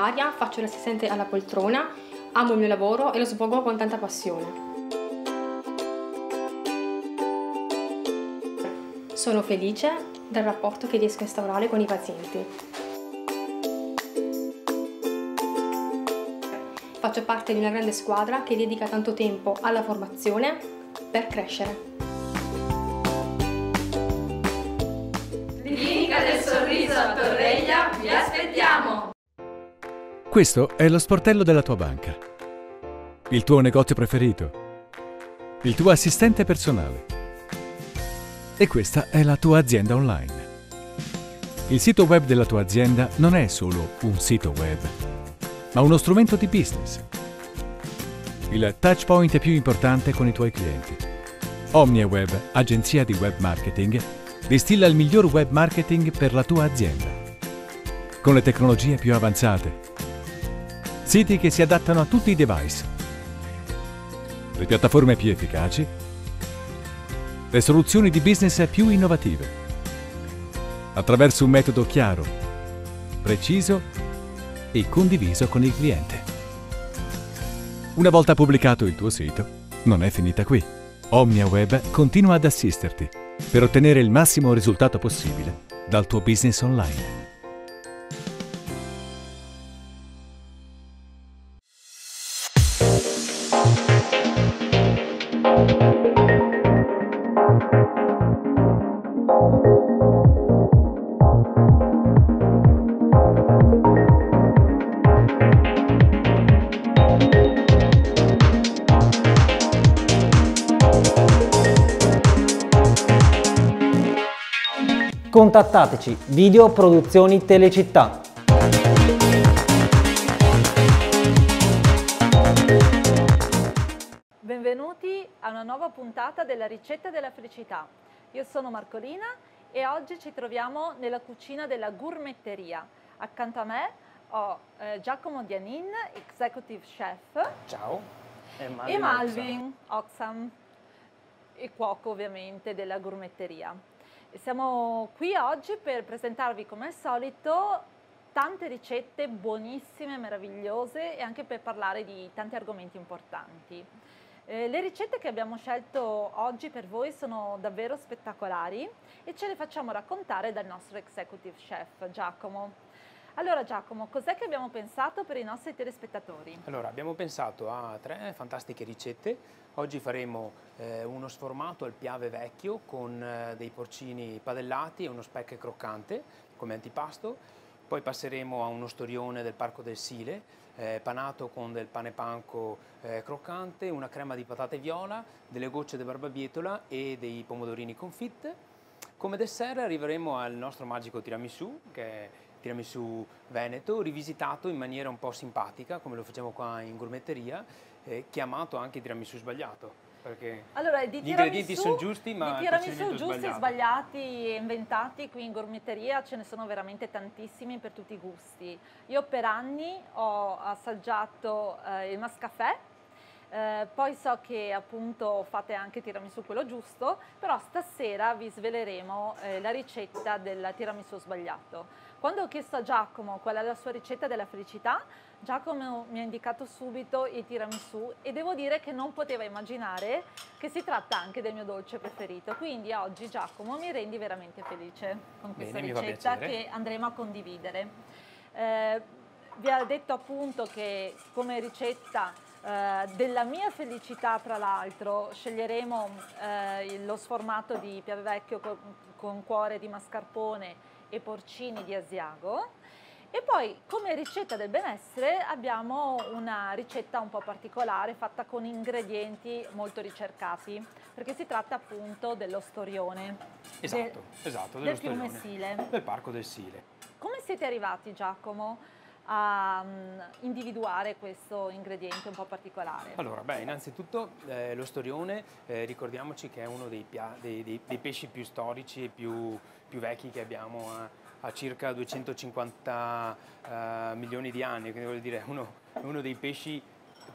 Sono Ilaria, faccio l'assistente alla poltrona, amo il mio lavoro e lo svolgo con tanta passione. Sono felice del rapporto che riesco a instaurare con i pazienti. Faccio parte di una grande squadra che dedica tanto tempo alla formazione per crescere. Questo è lo sportello della tua banca, il tuo negozio preferito, il tuo assistente personale e questa è la tua azienda online. Il sito web della tua azienda non è solo un sito web, ma uno strumento di business. Il touchpoint più importante con i tuoi clienti. OmniaWeb, agenzia di web marketing, distilla il miglior web marketing per la tua azienda. Con le tecnologie più avanzate. Siti che si adattano a tutti i device. Le piattaforme più efficaci le soluzioni di business più innovative, attraverso un metodo chiaro, preciso e condiviso con il cliente. Una volta pubblicato il tuo sito, non è finita qui. OmniaWeb continua ad assisterti per ottenere il massimo risultato possibile dal tuo business online. Contattateci Video Produzioni Telecittà. Benvenuti a una nuova puntata della ricetta della felicità. Io sono Marcolina e oggi ci troviamo nella cucina della gourmetteria. Accanto a me ho eh, Giacomo Dianin, executive chef. Ciao. E Malvin, e Malvin Oxam, e cuoco ovviamente della gourmetteria. Siamo qui oggi per presentarvi come al solito tante ricette buonissime, meravigliose e anche per parlare di tanti argomenti importanti. Eh, le ricette che abbiamo scelto oggi per voi sono davvero spettacolari e ce le facciamo raccontare dal nostro executive chef Giacomo. Allora Giacomo, cos'è che abbiamo pensato per i nostri telespettatori? Allora, abbiamo pensato a tre fantastiche ricette. Oggi faremo eh, uno sformato al piave vecchio con eh, dei porcini padellati e uno specche croccante come antipasto. Poi passeremo a uno storione del Parco del Sile, eh, panato con del pane panco eh, croccante, una crema di patate viola, delle gocce di barbabietola e dei pomodorini confit. Come dessert arriveremo al nostro magico tiramisù, che tiramisù veneto, rivisitato in maniera un po' simpatica, come lo facciamo qua in gourmetteria, eh, chiamato anche tiramisù sbagliato. Perché allora, gli ingredienti sono giusti, ma di tiramisù giusti sbagliati e inventati qui in gourmetteria ce ne sono veramente tantissimi per tutti i gusti. Io per anni ho assaggiato eh, il mascafè, eh, poi so che appunto fate anche tiramisù quello giusto, però stasera vi sveleremo eh, la ricetta del tiramisù sbagliato. Quando ho chiesto a Giacomo qual è la sua ricetta della felicità, Giacomo mi ha indicato subito il tiramisù e devo dire che non poteva immaginare che si tratta anche del mio dolce preferito. Quindi oggi Giacomo mi rendi veramente felice con questa Bene, ricetta che andremo a condividere. Eh, vi ha detto appunto che come ricetta eh, della mia felicità tra l'altro sceglieremo eh, lo sformato di Piave Vecchio con, con cuore di mascarpone e porcini di Asiago. E poi come ricetta del benessere abbiamo una ricetta un po' particolare fatta con ingredienti molto ricercati, perché si tratta appunto dello storione. Esatto, del, esatto, del fiume Sile. Del parco del Sile. Come siete arrivati Giacomo a um, individuare questo ingrediente un po' particolare? Allora, beh, innanzitutto eh, lo storione, eh, ricordiamoci che è uno dei, dei, dei, dei pesci più storici e più, più, vecchi che abbiamo a, a circa 250 uh, eh, milioni di anni, quindi vuol dire uno, uno dei pesci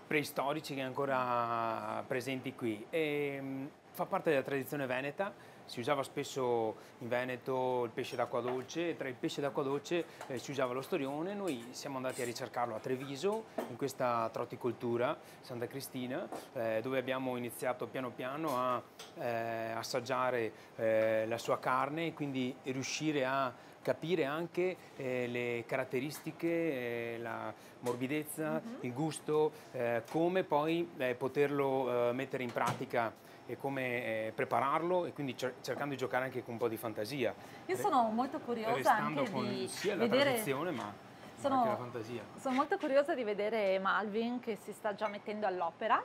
preistorici che è ancora presenti qui. E, um, fa parte della tradizione veneta Si usava spesso in Veneto il pesce d'acqua dolce e tra il pesce d'acqua dolce eh, si usava lo storione. Noi siamo andati a ricercarlo a Treviso, in questa trotticoltura Santa Cristina, eh, dove abbiamo iniziato piano piano a eh, assaggiare eh, la sua carne e quindi riuscire a capire anche eh, le caratteristiche, eh, la morbidezza, uh-huh. il gusto, eh, come poi eh, poterlo eh, mettere in pratica e come eh, prepararlo e quindi cer- cercando di giocare anche con un po' di fantasia. Io sono molto curiosa anche con di sia vedere... la tradizione ma sono, anche la fantasia. Sono molto curiosa di vedere Malvin che si sta già mettendo all'opera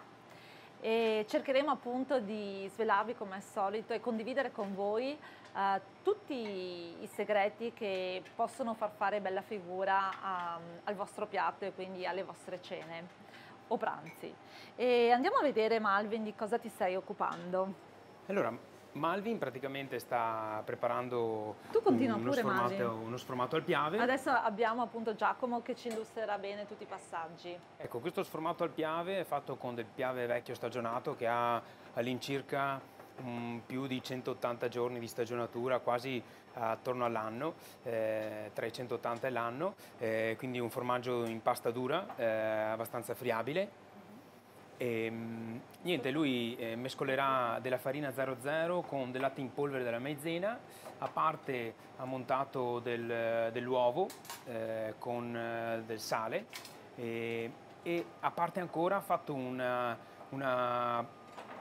e cercheremo appunto di svelarvi come al solito e condividere con voi uh, tutti i segreti che possono far fare bella figura um, al vostro piatto e quindi alle vostre cene o pranzi. E andiamo a vedere Malvin di cosa ti stai occupando. Allora, Malvin praticamente sta preparando uno, pure, sformato, uno, sformato, al piave. Adesso abbiamo appunto Giacomo che ci illustrerà bene tutti i passaggi. Ecco, questo sformato al piave è fatto con del piave vecchio stagionato che ha all'incirca um, più di 180 giorni di stagionatura, quasi attorno all'anno, eh, tra i 180 e l'anno, eh, quindi un formaggio in pasta dura, eh, abbastanza friabile. E, ehm, niente, lui eh, mescolerà della farina 00 con del latte in polvere della maizena, a parte ha montato del, dell'uovo eh, con eh, del sale e, e, a parte ancora ha fatto una, una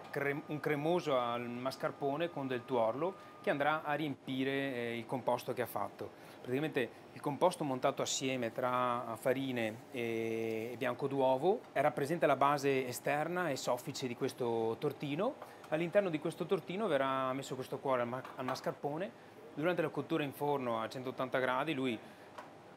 cre- un cremoso al mascarpone con del tuorlo che andrà a riempire eh, il composto che ha fatto. Praticamente il composto montato assieme tra farine e bianco d'uovo rappresenta la base esterna e soffice di questo tortino. All'interno di questo tortino verrà messo questo cuore al mascarpone. Durante la cottura in forno a 180 gradi lui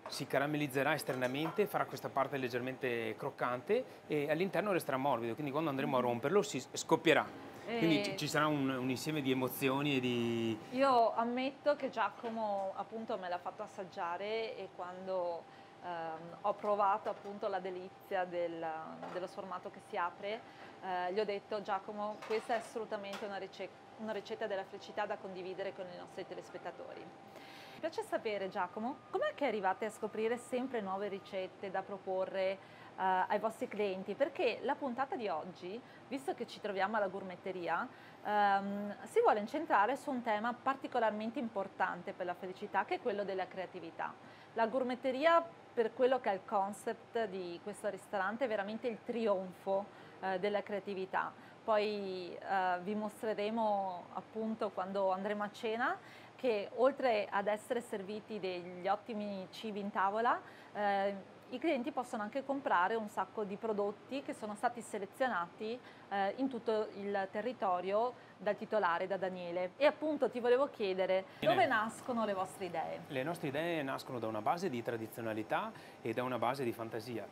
si caramellizzerà esternamente, farà questa parte leggermente croccante e all'interno resterà morbido, quindi quando andremo a romperlo si scoppierà. Quindi ci, ci sarà un, un, insieme di emozioni e di... Io ammetto che Giacomo appunto me l'ha fatto assaggiare e quando ehm, ho provato appunto la delizia del, dello sformato che si apre, eh, gli ho detto Giacomo questa è assolutamente una, rice- una ricetta della felicità da condividere con i nostri telespettatori. Mi piace sapere Giacomo, com'è che arrivate a scoprire sempre nuove ricette da proporre ai vostri clienti perché la puntata di oggi, visto che ci troviamo alla gourmetteria, um, si vuole incentrare su un tema particolarmente importante per la felicità che è quello della creatività. La gourmetteria per quello che è il concept di questo ristorante è veramente il trionfo uh, della creatività. Poi uh, vi mostreremo appunto quando andremo a cena che oltre ad essere serviti degli ottimi cibi in tavola, eh, i clienti possono anche comprare un sacco di prodotti che sono stati selezionati eh, in tutto il territorio dal titolare, da Daniele. E appunto ti volevo chiedere dove nascono le vostre idee? Le nostre idee nascono da una base di tradizionalità e da una base di fantasia.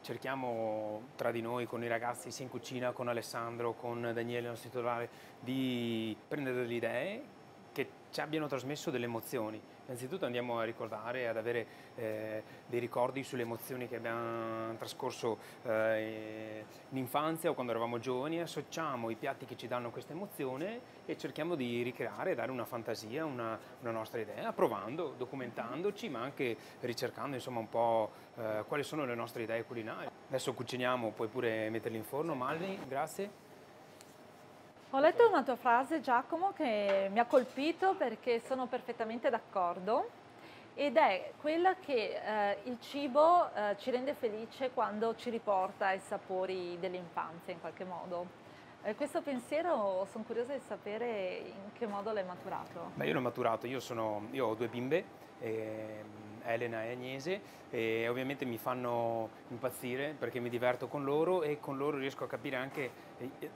Cerchiamo tra di noi, con i ragazzi, sia in cucina, con Alessandro, con Daniele, il nostro titolare, di prendere delle idee che ci abbiano trasmesso delle emozioni Innanzitutto andiamo a ricordare, ad avere eh, dei ricordi sulle emozioni che abbiamo trascorso eh, in infanzia o quando eravamo giovani, associamo i piatti che ci danno questa emozione e cerchiamo di ricreare, dare una fantasia, una, una nostra idea, provando, documentandoci, ma anche ricercando insomma un po' eh, quali sono le nostre idee culinarie. Adesso cuciniamo, puoi pure metterli in forno, Malvi, grazie. Ho letto una tua frase Giacomo che mi ha colpito perché sono perfettamente d'accordo ed è quella che eh, il cibo eh, ci rende felice quando ci riporta ai sapori dell'infanzia in qualche modo. Eh, questo pensiero sono curiosa di sapere in che modo l'hai maturato. Beh, io l'ho maturato, io, sono, io ho due bimbe, eh, Elena e Agnese, e ovviamente mi fanno impazzire perché mi diverto con loro e con loro riesco a capire anche eh,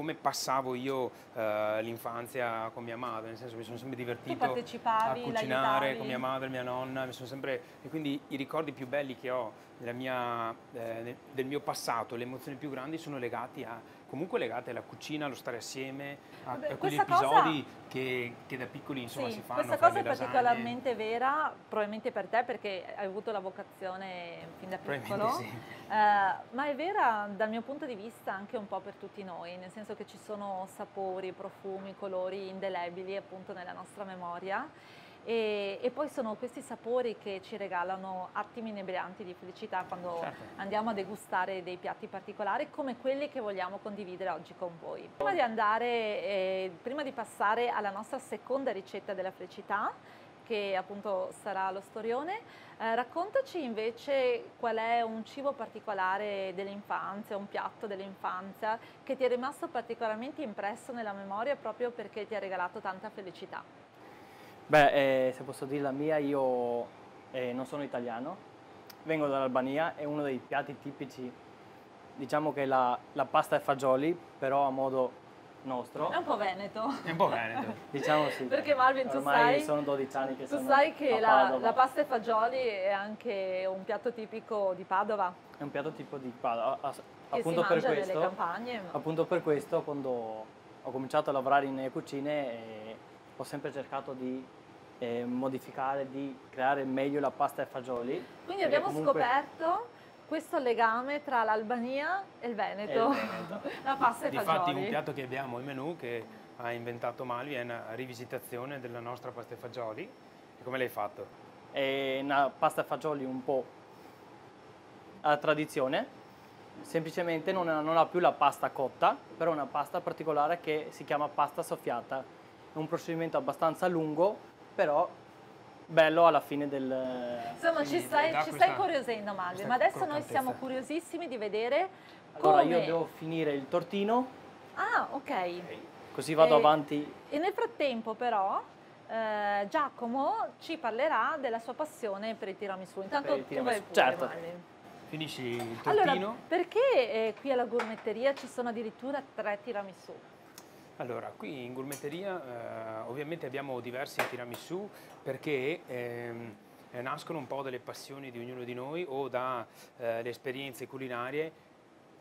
come passavo io eh, l'infanzia con mia madre, nel senso mi sono sempre divertito a cucinare con mia madre, mia nonna, sempre, e quindi i ricordi più belli che ho mia, eh, del mio passato, le emozioni più grandi sono legati a comunque legate alla cucina, allo stare assieme, a, Beh, a quegli questa cosa- episodi che, che da piccoli insomma Sì, si fanno. questa cosa è particolarmente vera, probabilmente per te perché hai avuto la vocazione fin da piccolo, sì. Eh, ma è vera dal mio punto di vista anche un po' per tutti noi, nel senso che ci sono sapori, profumi, colori indelebili appunto nella nostra memoria e, e poi sono questi sapori che ci regalano attimi inebrianti di felicità quando Certo. andiamo a degustare dei piatti particolari come quelli che vogliamo condividere oggi con voi. Prima di andare, eh, prima di passare alla nostra seconda ricetta della felicità, che appunto sarà lo storione, eh, raccontaci invece qual è un cibo particolare dell'infanzia, un piatto dell'infanzia che ti è rimasto particolarmente impresso nella memoria proprio perché ti ha regalato tanta felicità. Beh, eh, se posso dire la mia, io eh, non sono italiano, vengo dall'Albania, è uno dei piatti tipici, diciamo che la, la pasta e fagioli, però a modo nostro, È un po' veneto. È un po' veneto. diciamo sì. Perché Marvin, tu Ormai sai- sono 12 anni che Tu sono sai che la, la pasta e fagioli è anche un piatto tipico di Padova, È un piatto tipo di Padova, appunto si per questo, campagne. ma- appunto per questo quando ho cominciato a lavorare nelle cucine eh, ho sempre cercato di eh, modificare, di creare meglio la pasta e fagioli. Quindi abbiamo comunque- scoperto questo legame tra l'Albania e il Veneto, E il Veneto. la pasta e Difatti fagioli. un piatto che abbiamo in menù che ha inventato Malvi è una rivisitazione della nostra pasta e fagioli. E come l'hai fatto? è una pasta e fagioli un po' a tradizione, semplicemente non ha, non ha più la pasta cotta, però è una pasta particolare che si chiama pasta soffiata. È un procedimento abbastanza lungo, però bello alla fine del... Insomma, ci stai, ci stai curiosendo, Malvi, ma adesso noi siamo curiosissimi di vedere Allora come... io devo finire il tortino, Ah, ok. così vado Eh, avanti. E nel frattempo però eh, Giacomo ci parlerà della sua passione per il tiramisù. Intanto il tu vai tiramisù, pure, certo. Malvi. Finisci il tortino. Allora, perché eh, qui alla gourmetteria ci sono addirittura tre tiramisù? Allora, qui in gourmetteria eh, ovviamente abbiamo diversi tiramisù perché ehm, eh, nascono un po' dalle passioni di ognuno di noi o dalle esperienze culinarie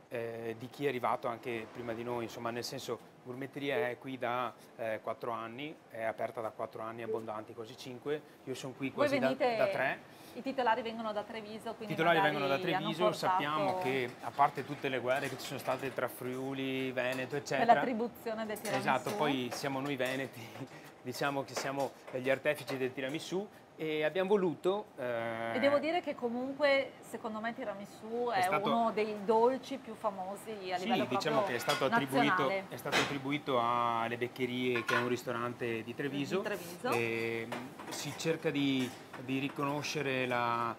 eh, di chi è arrivato anche prima di noi, insomma nel senso gourmetteria è qui da eh, 4 anni, è aperta da 4 anni abbondanti, quasi 5, io sono qui quasi da, da 3. i titolari vengono da Treviso, I quindi titolari magari vengono da Treviso, portato sappiamo che a parte tutte le guerre che ci sono state tra Friuli, Veneto, per eccetera. l'attribuzione del tiramisù. Esatto, poi siamo noi veneti, diciamo che siamo gli artefici del tiramisù e abbiamo voluto... eh, E devo dire che comunque secondo me tiramisù è, È stato- uno dei dolci più famosi a Sì, livello diciamo che è stato, attribuito, è stato attribuito alle Beccherie, che è un ristorante di Treviso. Di Treviso. E mm, si cerca di, di riconoscere, la,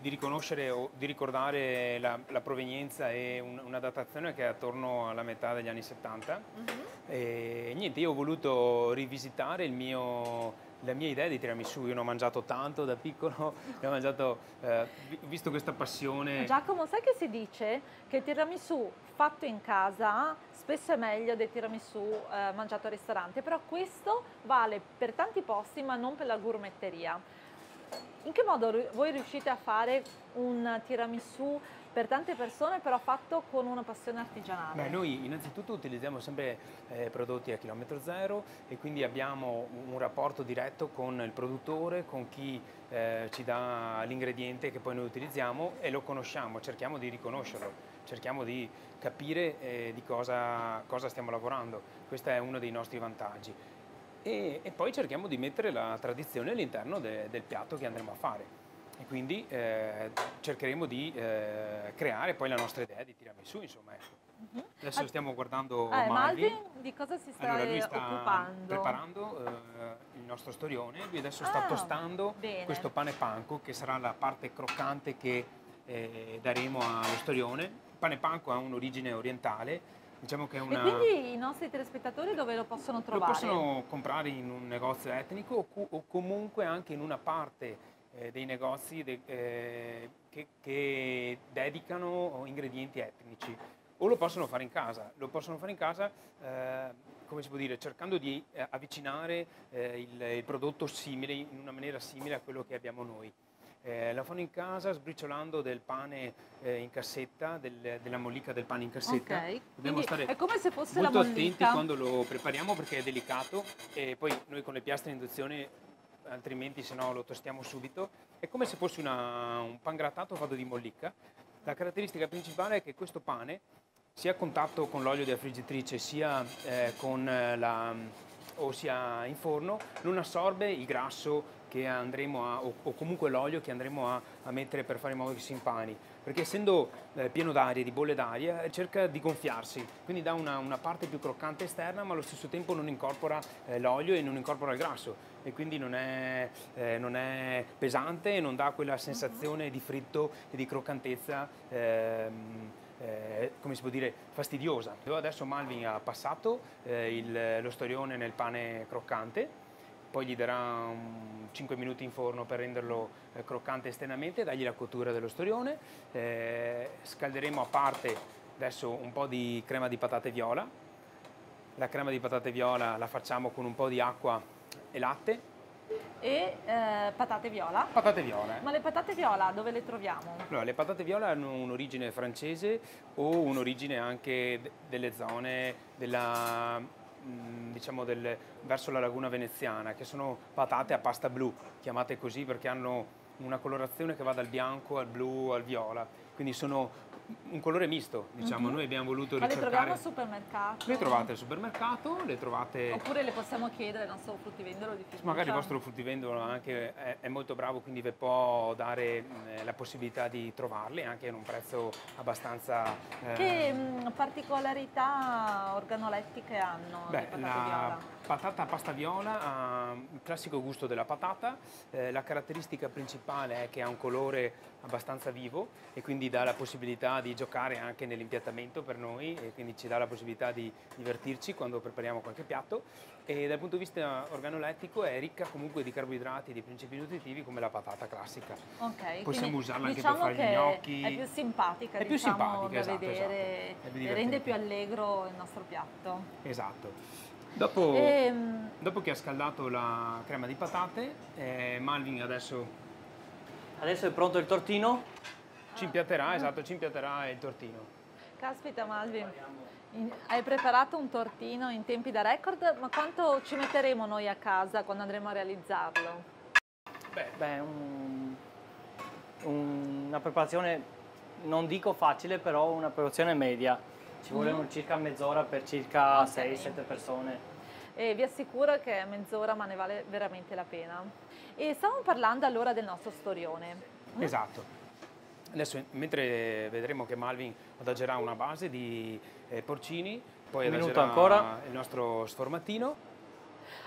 di riconoscere o di ricordare la, la provenienza e un- una datazione che è attorno alla metà degli anni 70. Mhm. E niente, io ho voluto rivisitare il mio- la mia idea di tiramisù. Io ne ho mangiato tanto da piccolo, ne ho mangiato, eh, vi- visto questa passione. Giacomo, sai che si dice che il tiramisù fatto in casa spesso è meglio del tiramisù eh, mangiato al ristorante, però questo vale per tanti posti ma non per la gourmetteria. In che modo voi riuscite a fare un tiramisù per tante persone però fatto con una passione artigianale? Beh, noi innanzitutto utilizziamo sempre eh, prodotti a chilometro zero e quindi abbiamo un rapporto diretto con il produttore, con chi eh, ci dà l'ingrediente che poi noi utilizziamo e lo conosciamo, cerchiamo di riconoscerlo, cerchiamo di capire eh, di cosa, cosa stiamo lavorando. Questo è uno dei nostri vantaggi. E, e poi cerchiamo di mettere la tradizione all'interno de- del piatto che andremo a fare. E quindi eh, cercheremo di eh, creare poi la nostra idea di tiramisù, insomma. ecco. Mhm. Adesso stiamo guardando Eh, Malvi. Malvin di cosa si sta, Allora lui sta occupando? preparando eh, il nostro storione, lui adesso sta Ah, tostando bene. questo pane panko che sarà la parte croccante che eh, daremo allo storione. Il pane panko ha un'origine orientale, diciamo che è una... E quindi i nostri telespettatori dove lo possono Lo trovare? possono comprare in un negozio etnico o, o comunque anche in una parte eh, dei negozi de- eh, che, che dedicano ingredienti etnici o lo possono fare in casa. Lo possono fare in casa, eh, come si può dire, cercando di eh, avvicinare eh, il, il prodotto simile, in una maniera simile a quello che abbiamo noi. Eh, la fanno in casa sbriciolando del pane eh, in cassetta, del, della mollica del pane in cassetta. Ok, Dobbiamo quindi stare è come se fosse la molto attenti quando lo prepariamo perché è delicato e poi noi con le piastre in induzione altrimenti se no lo tostiamo subito. È come se fosse una- un pan grattato fatto di mollica. La caratteristica principale è che questo pane sia a contatto con l'olio della friggitrice sia eh, eh, la sia in forno non assorbe il grasso che andremo a, o, o comunque l'olio che andremo a, a mettere per fare in modo che si impani perché essendo eh, pieno d'aria, di bolle d'aria, cerca di gonfiarsi, quindi dà una, una parte più croccante esterna ma allo stesso tempo non incorpora eh, l'olio e non incorpora il grasso e quindi non è, eh, non è pesante e non dà quella sensazione di fritto e di croccantezza ehm, eh, come si può dire, fastidiosa. Adesso Malvin ha passato eh, il- lo storione nel pane croccante, poi gli darà un 5 minuti in forno per renderlo eh, croccante esternamente, dargli la cottura dello storione, eh, scalderemo a parte adesso un po' di crema di patate viola, la crema di patate viola la facciamo con un po' di acqua e latte, E eh, patate viola. patate viola. Ma le patate viola dove le troviamo? Allora, le patate viola hanno un'origine francese o un'origine anche delle zone della, mm, diciamo del- verso la laguna veneziana, che sono patate a pasta blu, chiamate così perché hanno una colorazione che va dal bianco al blu al viola, quindi sono un colore misto, diciamo. Noi abbiamo voluto Ma le troviamo al supermercato? Le trovate al supermercato, le trovate... Oppure le possiamo chiedere al nostro fruttivendolo di fiducia? Magari il vostro fruttivendolo anche è, è molto bravo, quindi vi può dare mh, la possibilità di trovarle anche in un prezzo abbastanza... eh, Che mh, particolarità organolettiche hanno le Beh, patate la viola? Patata pasta viola ha il classico gusto della patata, eh, la caratteristica principale è che ha un colore abbastanza vivo e quindi dà la possibilità di giocare anche nell'impiattamento per noi e quindi ci dà la possibilità di divertirci quando prepariamo qualche piatto e dal punto di vista organolettico è ricca comunque di carboidrati e di principi nutritivi come la patata classica. Ok, Possiamo usarla anche diciamo per fare gli gnocchi. È più simpatica, È più diciamo, simpatica, da esatto, vedere esatto. Rende più allegro il nostro piatto. Esatto. Dopo, Ehm, dopo che ha scaldato la crema di patate, eh, Malvin adesso Adesso è pronto il tortino. ci impiatterà, esatto, ci impiatterà il tortino. Caspita Malvin, in- hai preparato un tortino in tempi da record, ma quanto ci metteremo noi a casa quando andremo a realizzarlo? Beh, un- un- una preparazione, non dico facile, però una preparazione media. Ci vuole un- circa mezz'ora per circa Ok. 6-7 persone. E vi assicuro che è mezz'ora, ma ne vale veramente la pena. E stavamo parlando allora del nostro storione. Esatto. Adesso mentre vedremo che Malvin adagerà una base di eh, porcini, poi Un adagerà ancora. il nostro sformatino.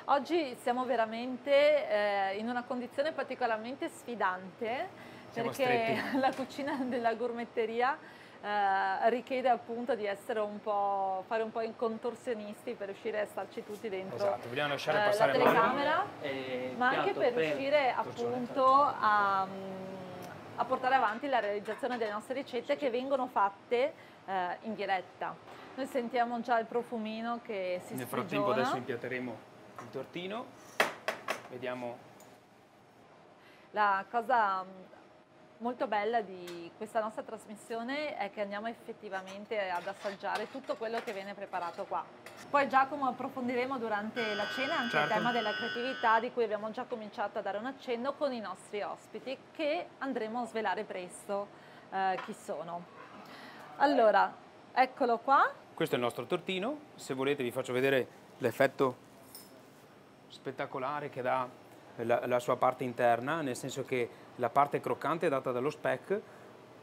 Oggi siamo veramente eh, in una condizione particolarmente sfidante Siamo perché stretti. la cucina della gourmetteria eh, richiede appunto di essere un po', fare un po' in contorsionisti per riuscire a starci tutti dentro Esatto, vogliamo lasciare eh, passare la telecamera, E ma anche piatto per riuscire appunto a, a portare avanti la realizzazione delle nostre ricette che vengono fatte eh, in diretta. Noi sentiamo già il profumino che si Nel frattempo sprigiona. adesso impiatteremo il tortino. Vediamo La cosa mh, molto bella di questa nostra trasmissione è che andiamo effettivamente ad assaggiare tutto quello che viene preparato qua. Poi Giacomo approfondiremo durante la cena anche Certo. il tema della creatività di cui abbiamo già cominciato a dare un accenno con i nostri ospiti che andremo a svelare presto eh, chi sono. Allora, eccolo qua. Questo è il nostro tortino, se volete vi faccio vedere l'effetto spettacolare che dà la, la sua parte interna, nel senso che la parte croccante è data dallo speck,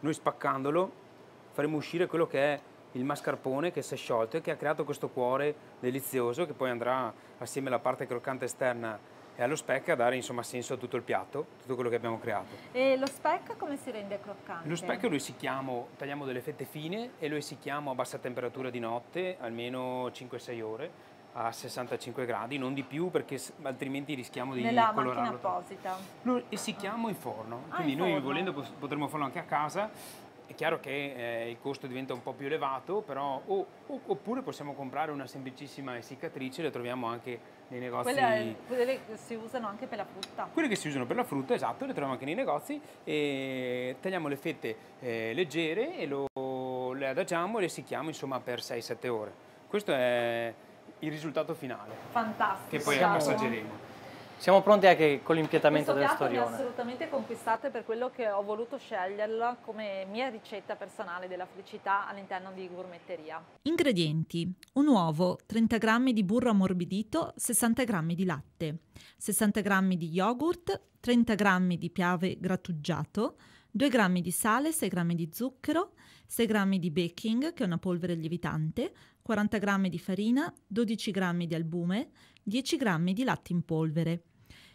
noi spaccandolo faremo uscire quello che è il mascarpone che si è sciolto e che ha creato questo cuore delizioso che poi andrà assieme alla parte croccante esterna e allo speck a dare insomma senso a tutto il piatto, tutto quello che abbiamo creato. E lo speck come si rende croccante? Lo specchio lo essicchiamo, tagliamo delle fette fine e lo essicchiamo a bassa temperatura di notte, almeno 5-6 ore, a 65 gradi, non di più perché altrimenti rischiamo di Nella macchina colorarlo. troppo. apposita. Lo essicchiamo in forno, Ah, quindi in noi forno. volendo potremmo farlo anche a casa. È chiaro che eh, il costo diventa un po' più elevato, però o- o- oppure possiamo comprare una semplicissima essiccatrice, le troviamo anche nei negozi. Quelle, quelle, che si usano anche per la frutta. Quelle che si usano per la frutta, esatto, le troviamo anche nei negozi e tagliamo le fette eh, leggere e lo, le adagiamo e le secchiamo insomma per 6-7 ore. Questo è il risultato finale. Fantastico. Che poi assaggeremo. Siamo pronti anche con l'impiattamento del storione. Ha assolutamente conquistate per quello che ho voluto sceglierla come mia ricetta personale della felicità all'interno di gourmetteria. Ingredienti: un uovo, 30 g di burro ammorbidito, 60 g di latte, 60 g di yogurt, 30 g di piave grattugiato, 2 g di sale, 6 g di zucchero, 6 g di baking, che è una polvere lievitante, 40 g di farina, 12 g di albume, 10 g di latte in polvere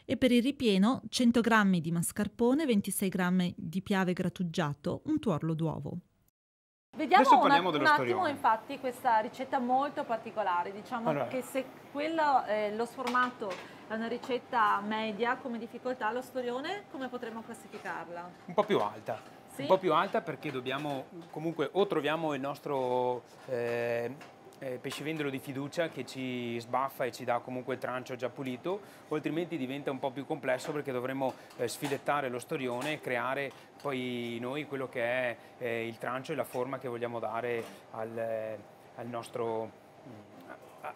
e per il ripieno 100 g di mascarpone, 26 g di piave grattugiato, un tuorlo d'uovo. Vediamo una, un attimo infatti questa ricetta molto particolare, diciamo allora. che se quello, eh, lo sformato è una ricetta media come difficoltà, lo storione come potremmo classificarla? Un po' più alta, sì? un po' più alta perché dobbiamo comunque o troviamo il nostro eh, eh, pescivendolo di fiducia che ci sbaffa e ci dà comunque il trancio già pulito, o altrimenti diventa un po' più complesso perché dovremmo eh, sfilettare lo storione e creare poi noi quello che è eh, il trancio e la forma che vogliamo dare al, eh, al, nostro,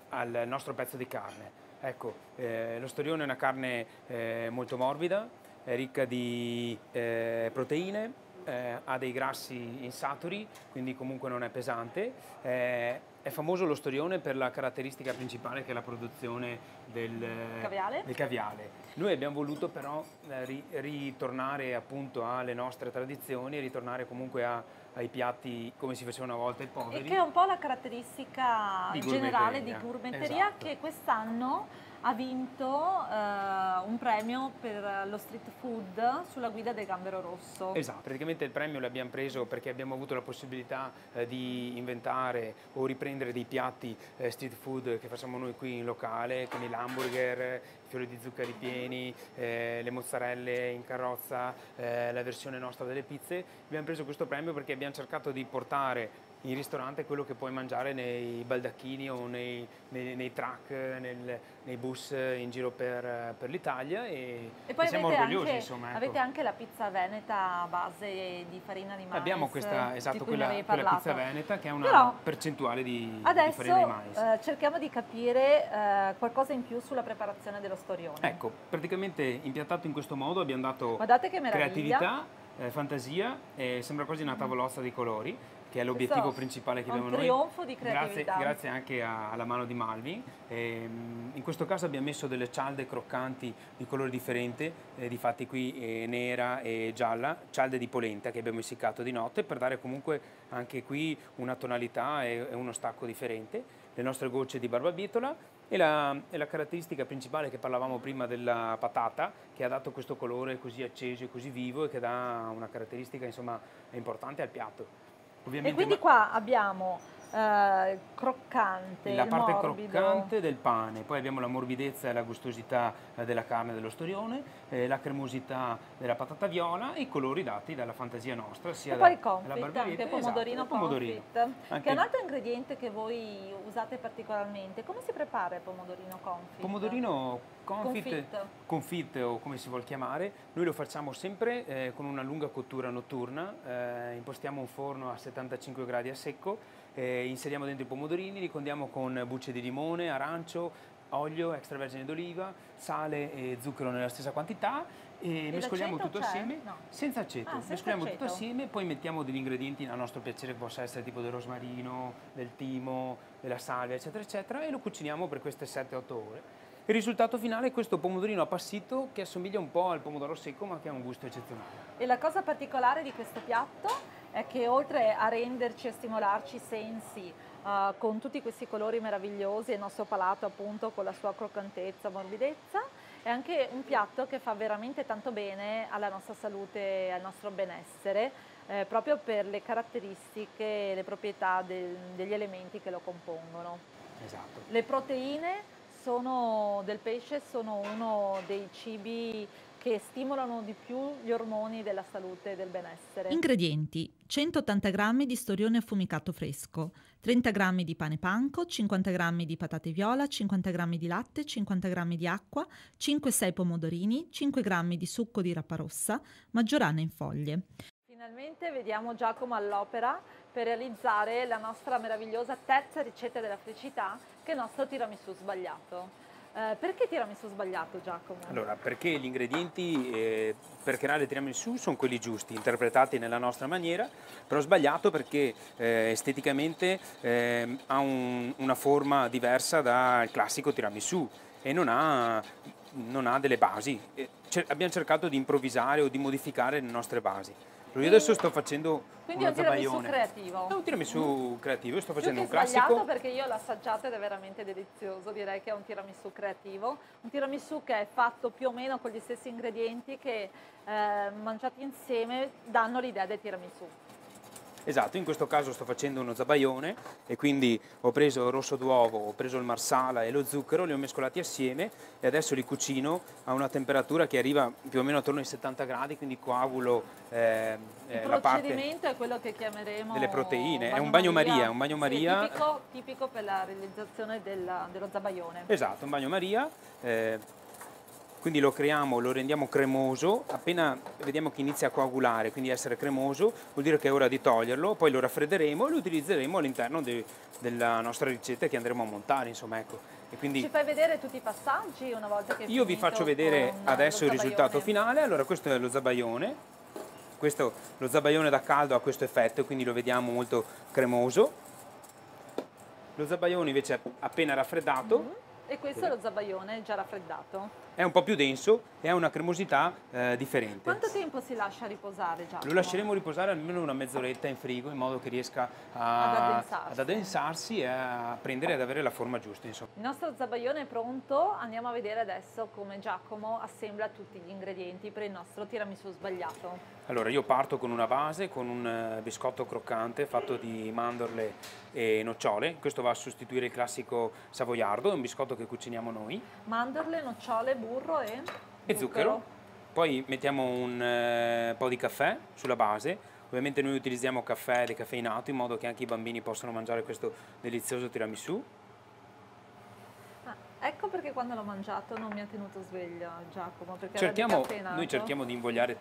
al nostro, pezzo di carne. Ecco, eh, lo storione è una carne eh, molto morbida, è ricca di proteine, eh, ha dei grassi insaturi, quindi comunque non è pesante. Eh, è famoso lo storione per la caratteristica principale che è la produzione del caviale. Del caviale. Noi abbiamo voluto però eh, ri, ritornare appunto alle nostre tradizioni e ritornare comunque a, ai piatti come si faceva una volta i poveri. E che è un po' la caratteristica di generale di gourmetteria esatto. che quest'anno ha vinto uh, un premio per lo street food sulla guida del Gambero Rosso. Esatto, praticamente il premio l'abbiamo preso perché abbiamo avuto la possibilità uh, di inventare o riprendere dei piatti uh, street food che facciamo noi qui in locale, quindi l'hamburger, i fiori di zuccheri pieni, le mozzarelle in carrozza, la versione nostra delle pizze. Abbiamo preso questo premio perché abbiamo cercato di portare in ristorante quello che puoi mangiare nei baldacchini o nei, nei, nei truck, nel, nei bus in giro per, per l'Italia e, e, poi e siamo orgogliosi. Anche, insomma, ecco. Avete anche la pizza veneta a base di farina di mais. Abbiamo questa, esatto, quella, quella, pizza veneta che è una Però percentuale di, adesso, di farina di mais. Eh, cerchiamo di capire eh, qualcosa in più sulla preparazione dello storione. Ecco, praticamente impiantato in questo modo abbiamo dato creatività, eh, fantasia, sembra quasi una tavolozza di colori che è l'obiettivo principale che abbiamo noi. Un trionfo di creatività. Grazie, grazie anche a, alla mano di Malvin. E, ehm, in questo caso abbiamo messo delle cialde croccanti di colore differente, eh, difatti qui eh, nera e gialla, cialde di polenta che abbiamo essiccato di notte per dare comunque anche qui una tonalità e, e uno stacco differente. Le nostre gocce di barbabietola e la, e la, caratteristica principale che parlavamo prima della patata che ha dato questo colore così acceso e così vivo e che dà una caratteristica insomma importante al piatto. Ovviamente e quindi qua abbiamo eh, croccante, la parte morbido. croccante del pane, poi abbiamo la morbidezza e la gustosità eh, della carne dello storione, eh, la cremosità della patata viola e i colori dati dalla fantasia nostra, sia e poi il confit, anche pomodorino, esatto, pomodorino. Confit, che è un altro ingrediente che voi usate particolarmente. Come si prepara il pomodorino confit? Pomodorino confit, confit, confit o come si vuol chiamare, noi lo facciamo sempre eh, con una lunga cottura notturna, eh, impostiamo un forno a 75 gradi a secco, eh, inseriamo dentro i pomodorini, li condiamo con bucce di limone, arancio, olio extravergine d'oliva, sale e zucchero nella stessa quantità e, e mescoliamo tutto c'è? assieme no. senza aceto, ah, senza mescoliamo aceto. tutto assieme poi mettiamo degli ingredienti a nostro piacere che possa essere tipo del rosmarino, del timo, della salvia eccetera eccetera e lo cuciniamo per queste 7-8 ore. Il risultato finale è questo pomodorino appassito che assomiglia un po' al pomodoro secco ma che ha un gusto eccezionale. E la cosa particolare di questo piatto è che oltre a renderci e stimolarci i sensi uh, con tutti questi colori meravigliosi e il nostro palato appunto con la sua croccantezza, morbidezza, è anche un piatto che fa veramente tanto bene alla nostra salute e al nostro benessere, eh, proprio per le caratteristiche e le proprietà del, degli elementi che lo compongono. Esatto. Le proteine sono, del pesce sono uno dei cibi che stimolano di più gli ormoni della salute e del benessere. Ingredienti: 180 g di storione affumicato fresco, 30 g di pane panko, 50 g di patate viola, 50 g di latte, 50 g di acqua, 5-6 pomodorini, 5 g di succo di rapa rossa, maggiorana in foglie. Finalmente vediamo Giacomo all'opera per realizzare la nostra meravigliosa terza ricetta della felicità che è il nostro tiramisù sbagliato. Eh, perché tiramisù sbagliato Giacomo? Allora, perché gli ingredienti eh, per creare tiramisù sono quelli giusti, interpretati nella nostra maniera, però sbagliato perché eh, esteticamente eh, ha un, una forma diversa dal classico tiramisù e non ha, non ha delle basi. abbiamo cercato di improvvisare o di modificare le nostre basi. Io adesso sto facendo Quindi un tiramisù creativo. È un tiramisù creativo, sto facendo un classico. perché io l'ho assaggiato ed è veramente delizioso, direi che è un tiramisù creativo. Un tiramisù che è fatto più o meno con gli stessi ingredienti che eh, mangiati insieme danno l'idea del tiramisù. Esatto, in questo caso sto facendo uno zabaione e quindi ho preso il rosso d'uovo, ho preso il marsala e lo zucchero, li ho mescolati assieme e adesso li cucino a una temperatura che arriva più o meno attorno ai 70 gradi, quindi coagulo eh, eh, la parte... Il procedimento è quello che chiameremo... Delle proteine, è un bagno Maria, un bagno Maria... Sì, tipico, tipico, per la realizzazione della, dello zabaione. Esatto, un bagno Maria. Eh, quindi lo creiamo, lo rendiamo cremoso, appena vediamo che inizia a coagulare, quindi essere cremoso, vuol dire che è ora di toglierlo, poi lo raffredderemo e lo utilizzeremo all'interno de, della nostra ricetta che andremo a montare, insomma, ecco. Quindi Ci fai vedere tutti i passaggi una volta che Io vi faccio vedere adesso il risultato finale, allora questo è lo zabaione, questo, lo zabaione da caldo ha questo effetto, quindi lo vediamo molto cremoso. Lo zabaione invece appena raffreddato. Mm -hmm. E questo è lo zabaione già raffreddato è un po' più denso e ha una cremosità eh, differente. Quanto tempo si lascia riposare già? Lo lasceremo riposare almeno una mezz'oretta in frigo in modo che riesca a, ad, addensarsi. ad, addensarsi. e a prendere ad avere la forma giusta. Insomma. Il nostro zabaione è pronto, andiamo a vedere adesso come Giacomo assembla tutti gli ingredienti per il nostro tiramisù sbagliato. Allora io parto con una base, con un eh, biscotto croccante fatto di mandorle e nocciole, questo va a sostituire il classico savoiardo, è un biscotto che cuciniamo noi. Mandorle, nocciole, burro e, e zucchero. Poi mettiamo un eh, po' di caffè sulla base, ovviamente noi utilizziamo caffè decaffeinato in modo che anche i bambini possano mangiare questo delizioso tiramisù. Ah, ecco perché quando l'ho mangiato non mi ha tenuto sveglio Giacomo, perché cerchiamo, noi cerchiamo di invogliare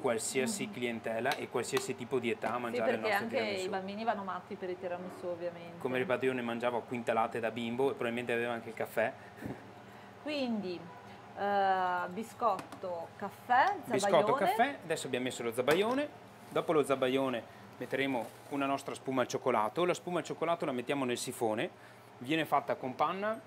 qualsiasi mm. clientela e qualsiasi tipo di età a mangiare sì, il nostro tiramisù. perché anche i bambini vanno matti per il tiramisù ovviamente. Come ripeto io ne mangiavo quintalate da bimbo e probabilmente aveva anche il caffè. Quindi Uh, biscotto, caffè, zabaione. Biscotto, caffè, adesso abbiamo messo lo zabaione, dopo lo zabaione metteremo una nostra spuma al cioccolato, la spuma al cioccolato la mettiamo nel sifone, viene fatta con panna,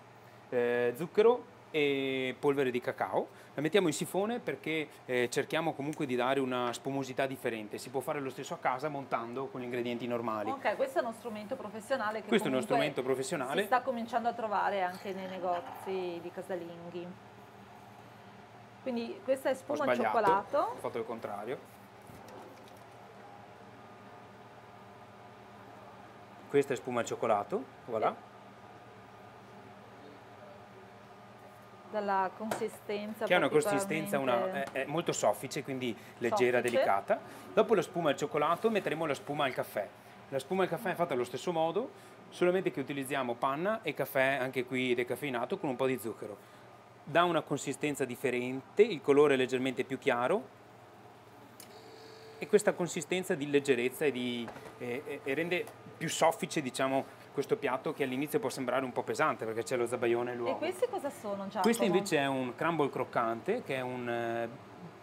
eh, zucchero e polvere di cacao, la mettiamo in sifone perché eh, cerchiamo comunque di dare una spumosità differente, si può fare lo stesso a casa montando con gli ingredienti normali. Ok, questo è uno strumento professionale che questo è uno strumento professionale. si sta cominciando a trovare anche nei negozi di casalinghi. Quindi questa è spuma al cioccolato. Ho fatto il contrario. Questa è spuma al cioccolato, voilà. Dalla consistenza Che ha una consistenza una, è, è, molto soffice, quindi leggera, soffice. delicata. Dopo la spuma al cioccolato metteremo la spuma al caffè. La spuma al caffè è fatta allo stesso modo, solamente che utilizziamo panna e caffè anche qui decaffeinato con un po' di zucchero dà una consistenza differente, il colore è leggermente più chiaro e questa consistenza di leggerezza e, di, e, e rende più soffice diciamo, questo piatto che all'inizio può sembrare un po' pesante perché c'è lo zabaione e l'uovo. E questi cosa sono Giacomo? Questo invece è un crumble croccante che è un, eh,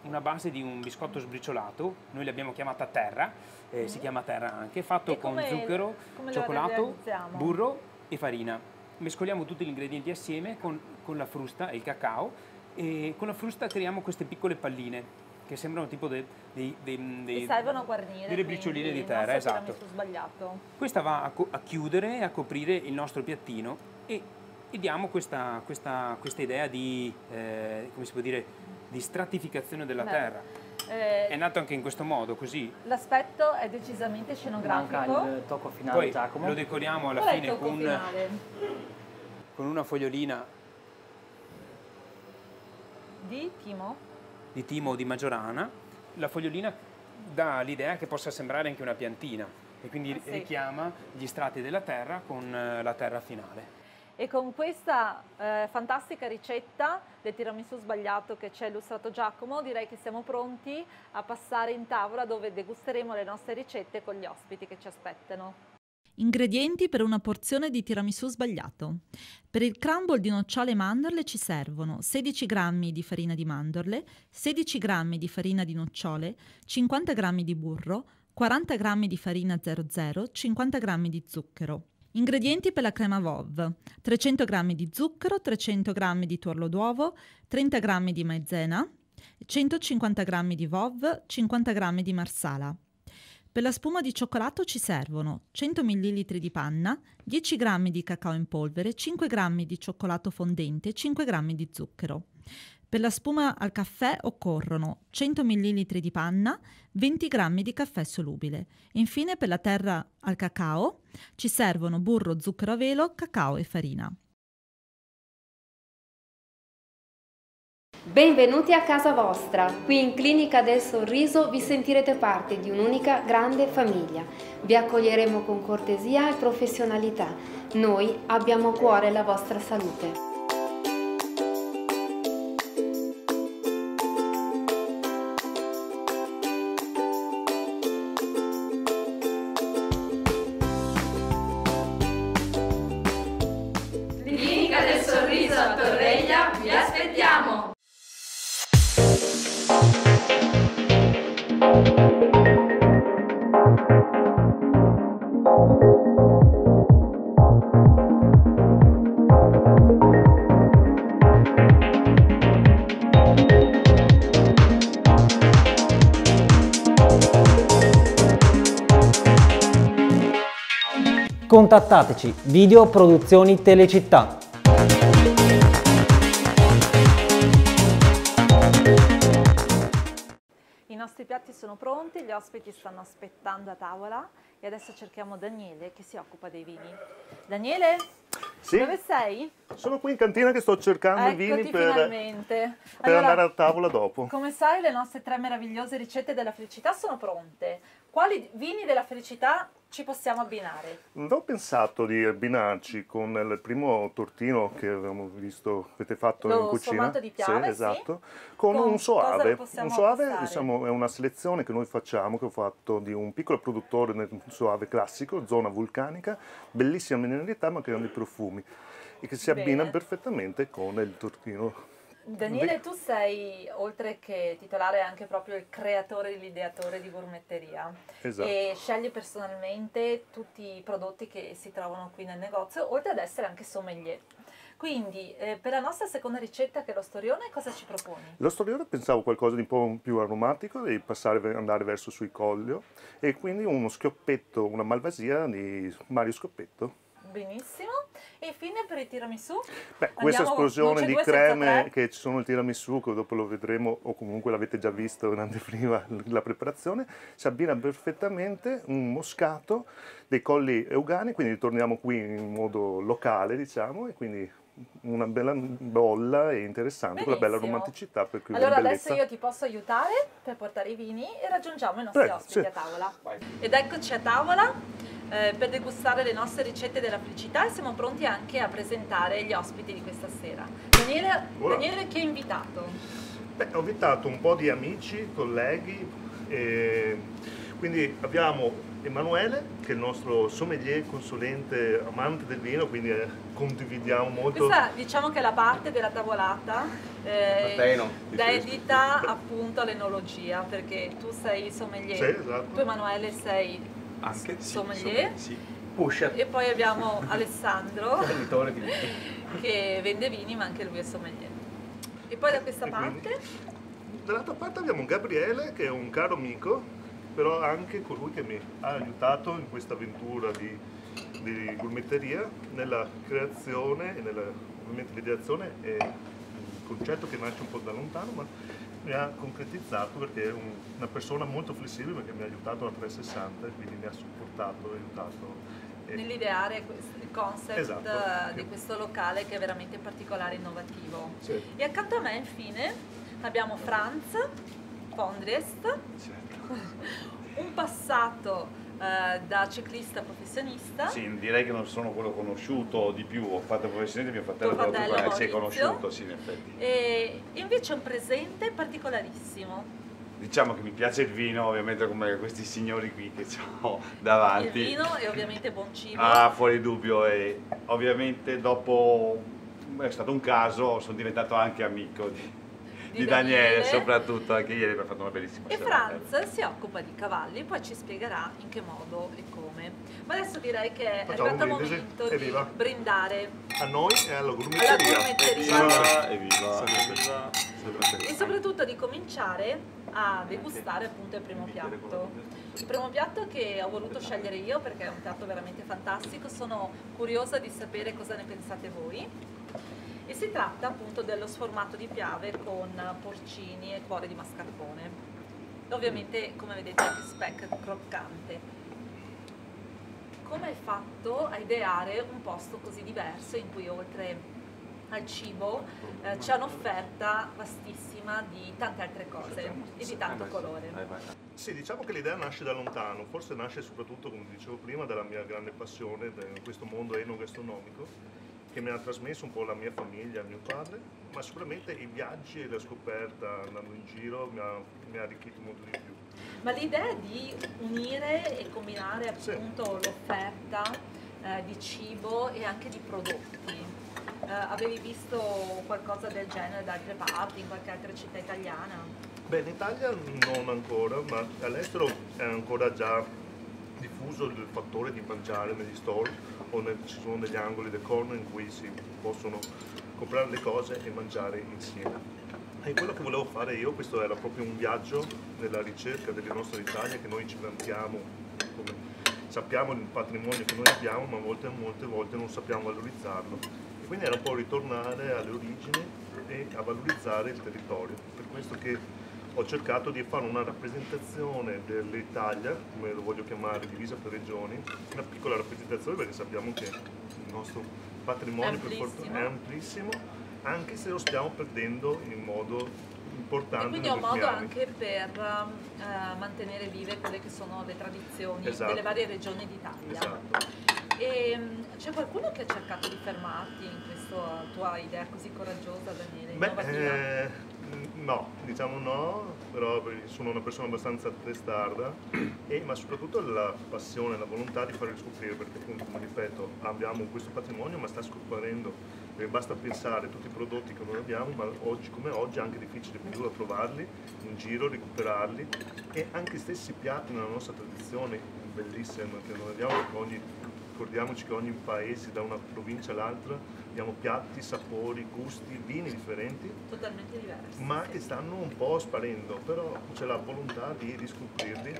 una base di un biscotto sbriciolato, noi l'abbiamo chiamata terra, eh, mm. si chiama terra anche, fatto e con zucchero, cioccolato, burro e farina mescoliamo tutti gli ingredienti assieme con, con la frusta e il cacao e con la frusta creiamo queste piccole palline che sembrano tipo dei, dei, dei, dei servono a guarnire delle bricioline di terra esatto sbagliato. questa va a, a, chiudere e a coprire il nostro piattino e, e diamo questa, questa, questa, idea di eh, come si può dire di stratificazione della Beh. terra eh, è nato anche in questo modo, così. L'aspetto è decisamente scenografico. Manca il tocco finale, Poi Giacomo. lo decoriamo alla Qual fine con, con, una fogliolina. Di Timo? di timo o di maggiorana, la fogliolina dà l'idea che possa sembrare anche una piantina e quindi Ah, sì. richiama gli strati della terra con eh, la terra finale. E con questa eh, fantastica ricetta del tiramisù sbagliato che ci ha illustrato Giacomo, direi che siamo pronti a passare in tavola dove degusteremo le nostre ricette con gli ospiti che ci aspettano. Ingredienti per una porzione di tiramisù sbagliato. Per il crumble di nocciole e mandorle ci servono 16 g di farina di mandorle, 16 g di farina di nocciole, 50 g di burro, 40 g di farina 00, 50 g di zucchero. Ingredienti per la crema VOV: 300 g di zucchero, 300 g di tuorlo d'uovo, 30 g di maizena, 150 g di VOV, 50 g di marsala. Per la spuma di cioccolato ci servono 100 ml di panna, 10 g di cacao in polvere, 5 g di cioccolato fondente, 5 g di zucchero. Per la spuma al caffè occorrono 100 ml di panna, 20 g di caffè solubile. Infine per la terra al cacao ci servono burro, zucchero a velo, cacao e farina. Benvenuti a casa vostra. Qui in Clinica del Sorriso vi sentirete parte di un'unica grande famiglia. Vi accoglieremo con cortesia e professionalità. Noi abbiamo a cuore la vostra salute. Contattateci Video Produzioni Telecittà. I nostri piatti sono pronti, gli ospiti stanno aspettando a tavola e adesso cerchiamo Daniele che si occupa dei vini. Daniele, Sì, dove sei? sono qui in cantina che sto cercando i Eccoti vini per, finalmente. per Allora, andare a tavola dopo. Come sai, le nostre tre meravigliose ricette della felicità sono pronte. Quali vini della felicità ci possiamo abbinare? Ho pensato di abbinarci con il primo tortino che avevamo visto, avete fatto Lo in cucina. di piave, sì. esatto. Con, Con un soave. Un soave diciamo, è una selezione che noi facciamo, che ho fatto di un piccolo produttore nel soave classico, zona vulcanica, bellissima mineralità ma grandi profumi e che si abbina Bene. perfettamente con il tortino. Daniele, tu sei, oltre che titolare, anche proprio il creatore e l'ideatore di gourmetteria Esatto. e scegli personalmente tutti i prodotti che si trovano qui nel negozio, oltre ad essere anche sommelier. Quindi, eh, per la nostra seconda ricetta, che è lo storione, cosa ci proponi? Lo storione pensavo qualcosa di un po' più aromatico, di passare, andare verso sui coglio e quindi uno schioppetto, una malvasia di Mario Scoppetto. Benissimo. E infine per il tiramisù? Beh, questa Andiamo- esplosione di creme che ci sono il tiramisù, che dopo lo vedremo o comunque l'avete già visto in anteprima la preparazione, si abbina perfettamente un moscato dei colli eugani, quindi torniamo qui in modo locale diciamo e quindi una bella bolla e interessante, con la bella Benissimo. romanticità per cui Allora bellezza. adesso io ti posso aiutare per portare i vini e raggiungiamo i nostri Prego, ospiti sì. a tavola. Ed eccoci a tavola eh, per degustare le nostre ricette della felicità e siamo pronti anche a presentare gli ospiti di questa sera. Daniele. Daniele chi hai invitato? Beh, ho invitato un po' di amici, colleghi, e quindi abbiamo Emanuele, che è il nostro sommelier, consulente, amante del vino, quindi eh, condividiamo molto. Questa diciamo che è la parte della tavolata eh, dedita appunto all'enologia perché tu sei sommelier, Sì, esatto. tu Emanuele sei Anche? Sì, sommelier sì. E poi abbiamo Alessandro che vende vini ma anche lui è sommelier. E poi da questa parte? Dall'altra parte abbiamo Gabriele, che è un caro amico, però anche colui che mi ha aiutato in questa avventura di, di gourmetteria, nella creazione e nella ovviamente l'ideazione è un concetto che nasce un po' da lontano, ma mi ha concretizzato perché è un- una persona molto flessibile perché mi ha aiutato a 360 e quindi mi ha supportato, aiutato. nell'ideare questo- il concept Esatto. di questo locale che è veramente particolare e innovativo. Sì. E accanto a me infine Abbiamo Franz Pondrest, Certo. un passato eh, da ciclista professionista. Sì, direi che non sono quello conosciuto di più, ho fatto professionista, mio fratello però fratello tu- si è conosciuto, sì, in effetti. E invece un presente particolarissimo. Diciamo che mi piace il vino, ovviamente come questi signori qui che ho davanti. Il vino e ovviamente buon cibo. Ah, fuori dubbio e ovviamente dopo è stato un caso, sono diventato anche amico di, Di di Daniele, Daniele. soprattutto anche ieri abbiamo fatto una bellissima E. Franz si occupa di cavalli, poi ci spiegherà in che modo e come. Ma adesso direi che è Facciamo arrivato il momento di Evviva. brindare A noi e alla alla gourmetteria. gourmetteria Evviva, evviva. E soprattutto di cominciare a degustare appunto il primo piatto. Il primo piatto che ho voluto scegliere io perché è un piatto veramente fantastico, sono curiosa di sapere cosa ne pensate voi. E si tratta appunto dello sformato di piave con porcini e cuore di mascarpone. Ovviamente, come vedete, anche speck croccante. Come hai fatto a ideare un posto così diverso in cui oltre al cibo eh, c'è un'offerta vastissima di tante altre cose e di tanto colore? Sì, diciamo che l'idea nasce da lontano, forse nasce soprattutto, come dicevo prima, dalla mia grande passione in questo mondo enogastronomico che mi ha trasmesso un po' la mia famiglia, mio padre, ma sicuramente i viaggi e la scoperta andando in giro mi ha, mi ha arricchito molto di più. Ma l'idea di unire e combinare appunto l'offerta eh, di cibo e anche di prodotti. Eh, avevi visto qualcosa del genere da altre parti, in qualche altra città italiana? Beh, in Italia non ancora, ma all'estero è ancora già diffuso il fattore di mangiare negli store o nel- ci sono degli angoli del corner in cui si possono comprare le cose e mangiare insieme. E quello che volevo fare io, questo era proprio un viaggio nella ricerca delle nostre Italia che noi ci vantiamo, sappiamo il patrimonio che noi abbiamo, ma molte, molte volte non sappiamo valorizzarlo. E quindi era un po' ritornare alle origini e a valorizzare il territorio. Per questo che ho cercato di fare una rappresentazione dell'Italia, come lo voglio chiamare, divisa per regioni, una piccola rappresentazione perché sappiamo che il nostro patrimonio per fortuna è amplissimo, anche se lo stiamo perdendo in modo importante E quindi è un modo anni. anche per eh, mantenere vive quelle che sono le tradizioni Esatto. delle varie regioni d'Italia. Esatto. E mh, c'è qualcuno che ha cercato di fermarti in questa tua idea così coraggiosa, Daniele? Beh, eh, no, diciamo no, però sono una persona abbastanza testarda, e, ma soprattutto la passione, la volontà di fare riscoprire, perché appunto, come ripeto, abbiamo questo patrimonio, ma sta scomparendo, perché basta pensare a tutti i prodotti che noi abbiamo, ma oggi come oggi è anche difficile più trovarli in giro, recuperarli, e anche stessi piatti nella nostra tradizione, bellissima, che noi abbiamo, ogni ricordiamoci che ogni paese, da una provincia all'altra, abbiamo piatti, sapori, gusti, vini differenti, Totalmente diversi. ma che stanno un po' sparendo, però c'è la volontà di riscoprirli.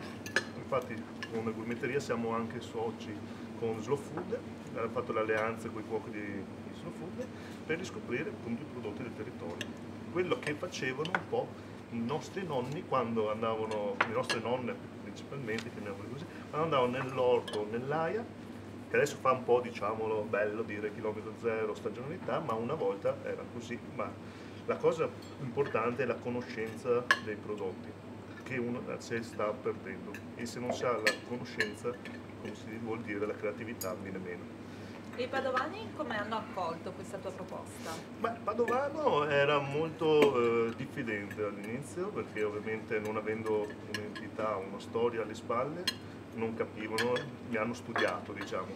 Infatti come gourmetteria siamo anche soci con Slow Food, abbiamo fatto l'alleanza con i cuochi di, di Slow Food per riscoprire appunto i prodotti del territorio. Quello che facevano un po' i nostri nonni quando andavano, le nostre nonne principalmente, chiamiamole così, quando andavano nell'orto, nell'aia, che adesso fa un po' diciamolo bello dire chilometro zero, stagionalità, ma una volta era così. Ma la cosa importante è la conoscenza dei prodotti, che uno si sta perdendo e se non si ha la conoscenza, come si vuol dire, la creatività viene meno. E i padovani come hanno accolto questa tua proposta? Beh, Padovano era molto eh, diffidente all'inizio perché ovviamente non avendo un'entità, una storia alle spalle, non capivano, mi hanno studiato diciamo,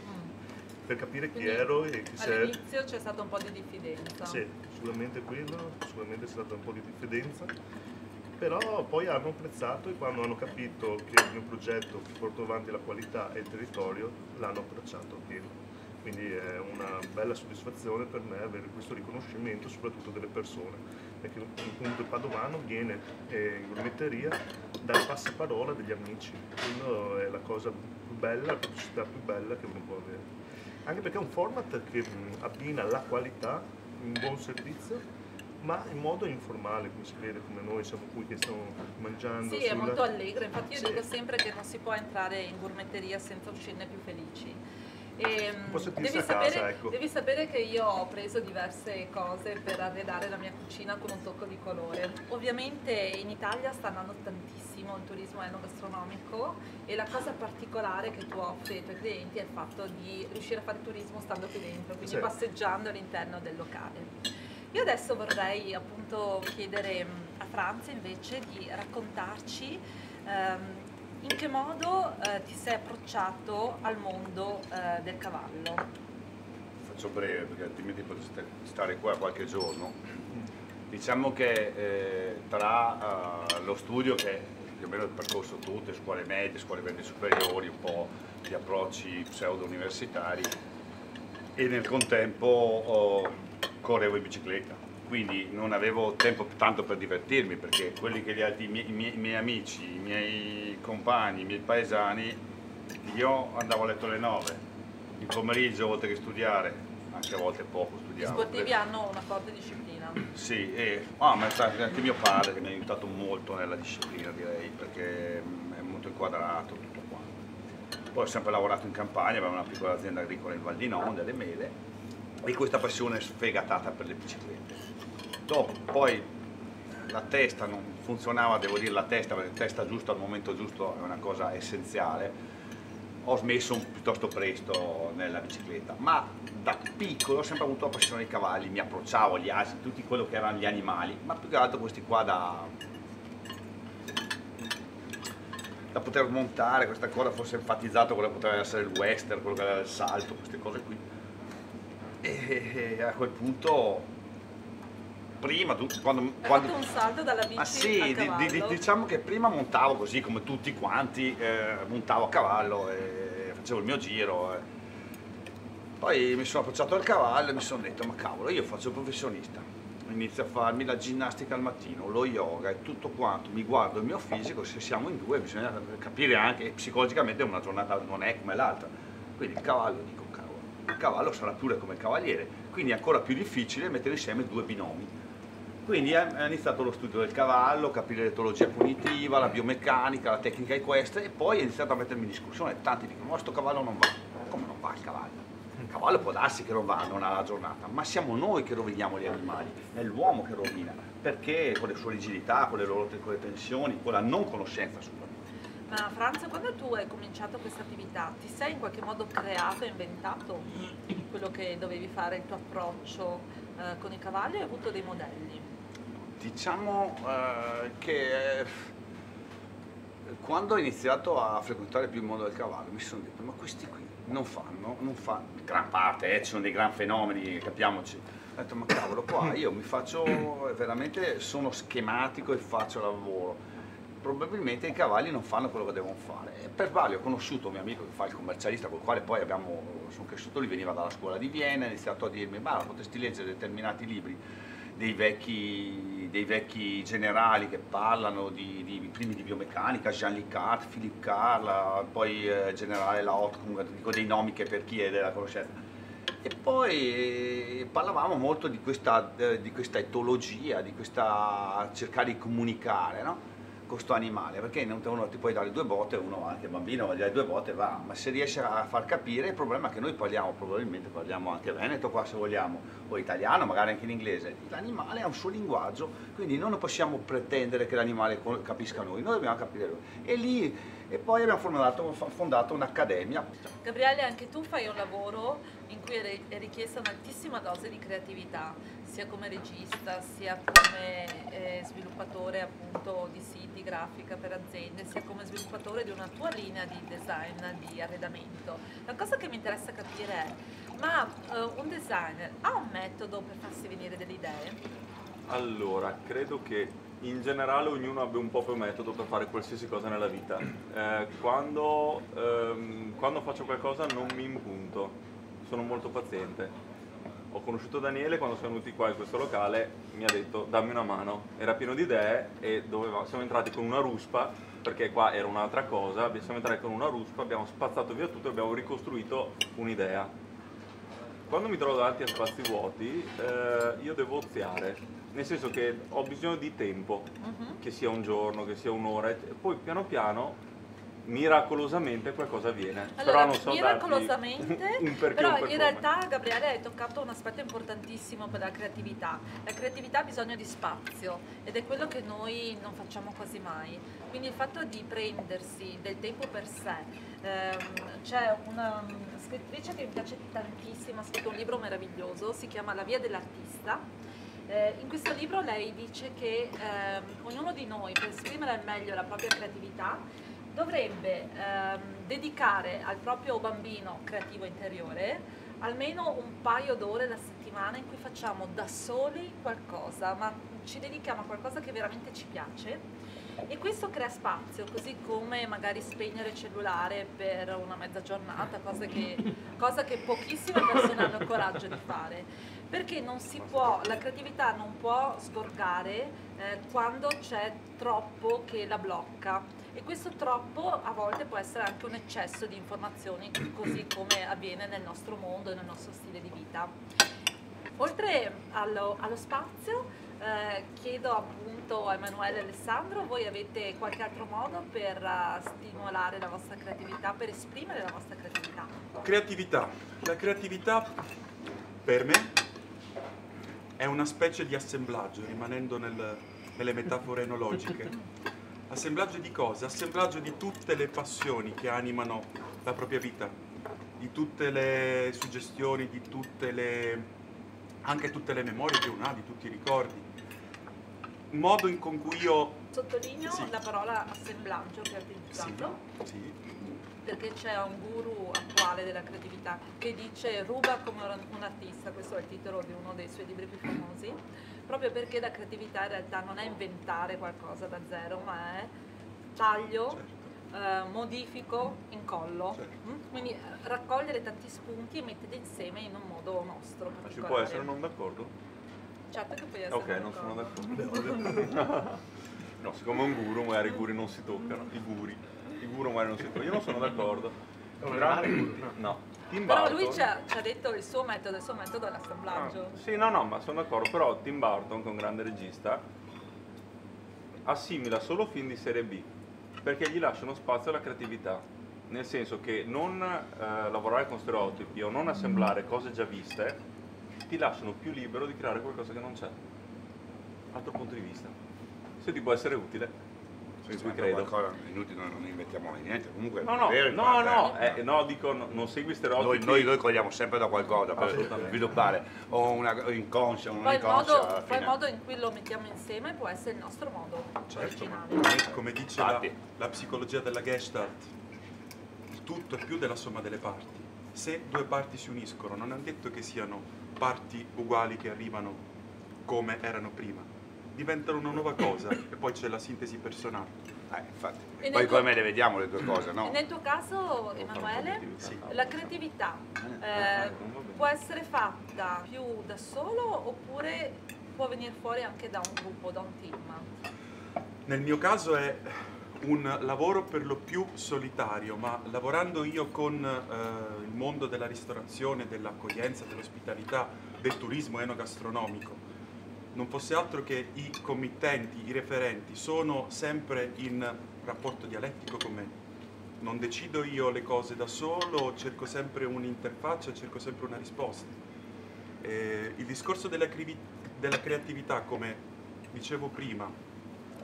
per capire chi Quindi, ero e chi sei. All'inizio c'è stato un po' di diffidenza. Sì, sicuramente quello, sicuramente c'è stata un po' di diffidenza, però poi hanno apprezzato e quando hanno capito che il mio progetto porta avanti la qualità e il territorio l'hanno abbracciato a pieno. Quindi è una bella soddisfazione per me avere questo riconoscimento soprattutto delle persone, perché appunto il padovano viene eh, in gourmetteria dal passaparola degli amici, quello è la cosa più bella, la pubblicità più bella che uno può avere. Anche perché è un format che mh, abbina la qualità, un buon servizio, ma in modo informale, come si vede, come noi siamo qui che stiamo mangiando. Sì, è sulla- molto allegra, infatti io Sì. dico sempre che non si può entrare in gourmetteria senza uscirne più felici. E, sentirsi devi, a casa, sapere, ecco. devi sapere che io ho preso diverse cose per arredare la mia cucina con un tocco di colore. Ovviamente in Italia sta andando tantissimo il turismo enogastronomico e la cosa particolare che tu offri ai tuoi clienti è il fatto di riuscire a fare turismo stando qui dentro, quindi Sì. passeggiando all'interno del locale. Io adesso vorrei appunto chiedere mh, a Franza invece di raccontarci ehm, in che modo eh, ti sei approcciato al mondo eh, del cavallo. Faccio breve perché altrimenti potreste stare qua qualche giorno. Diciamo che eh, tra eh, lo studio che più o meno il percorso tutte, scuole medie, scuole medie superiori, un po' di approcci pseudo-universitari e nel contempo oh, correvo in bicicletta, quindi non avevo tempo tanto per divertirmi perché quelli che gli altri, i miei, i miei- i miei amici, i miei compagni, i miei paesani, io andavo a letto alle 9, il pomeriggio oltre che studiare, anche a volte poco Gli studiavo. sportivi hanno una forte disciplina. Sì, e, ah, ma è anche mio padre che mi ha aiutato molto nella disciplina direi, perché mm, è molto inquadrato tutto quanto. Poi ho sempre lavorato in campagna, avevamo una piccola azienda agricola in Val di Non, delle mele, e questa passione sfegatata per le biciclette. Dopo, poi la testa non funzionava, devo dire la testa, perché testa giusta al momento giusto è una cosa essenziale. Ho smesso piuttosto presto nella bicicletta, ma da piccolo ho sempre avuto la passione dei cavalli, mi approcciavo agli asini, tutti quello che erano gli animali, ma più che altro questi qua da, da poter montare, questa cosa fosse enfatizzato quello che poteva essere il western, quello che era il salto, queste cose qui. E a quel punto, prima, tu- quando, quando, fatto un salto dalla bici ma sì, al di- di- diciamo che prima montavo così come tutti quanti, eh, montavo a cavallo e facevo il mio giro. eh. Poi mi sono approcciato al cavallo e mi sono detto, ma cavolo, io faccio il professionista, inizio a farmi la ginnastica al mattino, lo yoga e tutto quanto, mi guardo il mio fisico, se siamo in due bisogna capire anche che psicologicamente una giornata non è come l'altra. Quindi il cavallo, dico, cavolo, il cavallo sarà pure come il cavaliere, quindi è ancora più difficile mettere insieme due binomi. Quindi è è iniziato lo studio del cavallo, capire l'etologia cognitiva, la biomeccanica, la tecnica equestre e poi ho iniziato a mettermi in discussione. Tanti dicono, ma sto cavallo non va. Come non va il cavallo? Il cavallo può darsi che non va, non ha la giornata, ma siamo noi che roviniamo gli animali, è l'uomo che rovina, perché con le sue rigidità, con le loro con le tensioni, con la non conoscenza sua. Ma Franza, quando tu hai cominciato questa attività, ti sei in qualche modo creato inventato quello che dovevi fare, il tuo approccio eh, con i cavalli hai avuto dei modelli? Diciamo eh, che eh, quando ho iniziato a frequentare più il mondo del cavallo mi sono detto ma questi qui non fanno, non fanno, gran parte, eh, ci sono dei gran fenomeni, capiamoci. Ho detto ma cavolo qua io mi faccio veramente, sono schematico e faccio lavoro. Probabilmente i cavalli non fanno quello che devono fare. Per sbaglio ho conosciuto un mio amico che fa il commercialista, con il quale poi abbiamo, sono cresciuto, lui veniva dalla scuola di Vienna, ha iniziato a dirmi, ma potresti leggere determinati libri dei vecchi, dei vecchi generali che parlano di, di primi di biomeccanica, Jean-Luc Cart, Philippe Carr, la- poi eh, generale comunque dico dei nomi che per chi è della conoscenza. E poi eh, parlavamo molto di questa, eh, di questa etologia, di questa cercare di comunicare, no? Questo animale, perché uno ti puoi dare due botte, uno anche bambino va dare due botte va, ma se riesce a far capire il problema è che noi parliamo, probabilmente parliamo anche veneto qua se vogliamo, o italiano, magari anche in inglese, l'animale ha un suo linguaggio, quindi non possiamo pretendere che l'animale capisca noi, noi dobbiamo capire lui. E lì, e poi abbiamo fondato, fondato un'accademia, Gabriele, anche tu fai un lavoro in cui è ri- è richiesta un'altissima dose di creatività, sia come regista, sia come eh, sviluppatore appunto di siti, grafica per aziende, sia come sviluppatore di una tua linea di design, di arredamento. La cosa che mi interessa capire è, ma eh, un designer ha un metodo per farsi venire delle idee? Allora, credo che in generale ognuno abbia un proprio metodo per fare qualsiasi cosa nella vita. Eh, quando, ehm, quando faccio qualcosa non mi impunto, sono molto paziente. Ho conosciuto Daniele quando siamo venuti qua in questo locale, mi ha detto dammi una mano, era pieno di idee e doveva- siamo entrati con una ruspa, perché qua era un'altra cosa, siamo entrati con una ruspa, abbiamo spazzato via tutto e abbiamo ricostruito un'idea. Quando mi trovo davanti a spazi vuoti, eh, io devo oziare, nel senso che ho bisogno di tempo, che sia un giorno, che sia un'ora, e poi piano piano miracolosamente qualcosa avviene. Allora, però non so miracolosamente, un perché però un in realtà Gabriele hai toccato un aspetto importantissimo per la creatività. La creatività ha bisogno di spazio ed è quello che noi non facciamo quasi mai. Quindi il fatto di prendersi del tempo per sé. ehm, c'è una scrittrice che mi piace tantissimo, ha scritto un libro meraviglioso, si chiama La via dell'artista. Eh, in questo libro lei dice che ehm, ognuno di noi per esprimere al meglio la propria creatività dovrebbe ehm, dedicare al proprio bambino creativo interiore almeno un paio d'ore alla settimana in cui facciamo da soli qualcosa, ma ci dedichiamo a qualcosa che veramente ci piace e questo crea spazio, così come magari spegnere il cellulare per una mezza giornata, cosa che, cosa che pochissime persone hanno il coraggio di fare. Perché non si può, la creatività non può sgorgare eh, quando c'è troppo che la blocca. E questo troppo a volte può essere anche un eccesso di informazioni, così come avviene nel nostro mondo e nel nostro stile di vita. Oltre allo, allo spazio, eh, chiedo appunto a Emanuele e Alessandro, voi avete qualche altro modo per eh, stimolare la vostra creatività, per esprimere la vostra creatività? Creatività. La creatività per me è una specie di assemblaggio, rimanendo nel- nelle metafore enologiche. Assemblaggio di cosa? Assemblaggio di tutte le passioni che animano la propria vita, di tutte le suggestioni, di tutte le anche tutte le memorie che uno ha, di tutti i ricordi. Modo in con cui io Sottolineo Sì. la parola assemblaggio che avete utilizzato. sì, perché c'è un guru attuale della creatività che dice ruba come un artista, questo è il titolo di uno dei suoi libri più famosi, proprio perché la creatività in realtà non è inventare qualcosa da zero, ma è taglio, eh, modifico, incollo. Mm? Quindi eh, raccogliere tanti spunti e metterli insieme in un modo nostro. Ma ci particolare. può essere non d'accordo? Certo che puoi essere Ok, non sono d'accordo. d'accordo. no, siccome è un guru, magari i guri non si toccano. I guri. I guru magari non si toccano. Io non sono d'accordo. Un. No. Tim Però Burton- lui ci ha, ci ha detto il suo metodo, il suo metodo è l'assemblaggio. Sì, no, no, ma sono d'accordo, però Tim Burton, che è un grande regista, assimila solo film di serie B, perché gli lasciano spazio alla creatività, nel senso che non eh, lavorare con stereotipi o non assemblare cose già viste ti lasciano più libero di creare qualcosa che non c'è. Altro punto di vista. Se ti può essere utile, Sì, su cui credo. qualcosa inutile, noi non inventiamo mai niente. Comunque, No, no, vero, in no, no, eh. eh, no, dico, no, non segui stereotipi. Noi, noi, noi cogliamo sempre da qualcosa per sviluppare o una inconscia, o non Poi il, inconscia. modo, poi il modo in cui lo mettiamo insieme può essere il nostro modo Certo, come dice la, la psicologia della Gestalt, il tutto è più della somma delle parti. Se due parti si uniscono, non è detto che siano parti uguali che arrivano come erano prima, diventano una nuova cosa e poi c'è la sintesi personale. Eh, infatti. E Poi come le vediamo le due cose, E no? nel tuo caso, Emanuele, la creatività eh, può essere fatta più da solo oppure può venire fuori anche da un gruppo, da un team? Nel mio caso è un lavoro per lo più solitario, ma lavorando io con eh, il mondo della ristorazione, dell'accoglienza, dell'ospitalità, del turismo enogastronomico, non fosse altro che i committenti, i referenti sono sempre in rapporto dialettico con me. Non decido io le cose da solo, cerco sempre un'interfaccia, cerco sempre una risposta. Eh, il discorso della, della creatività, come dicevo prima,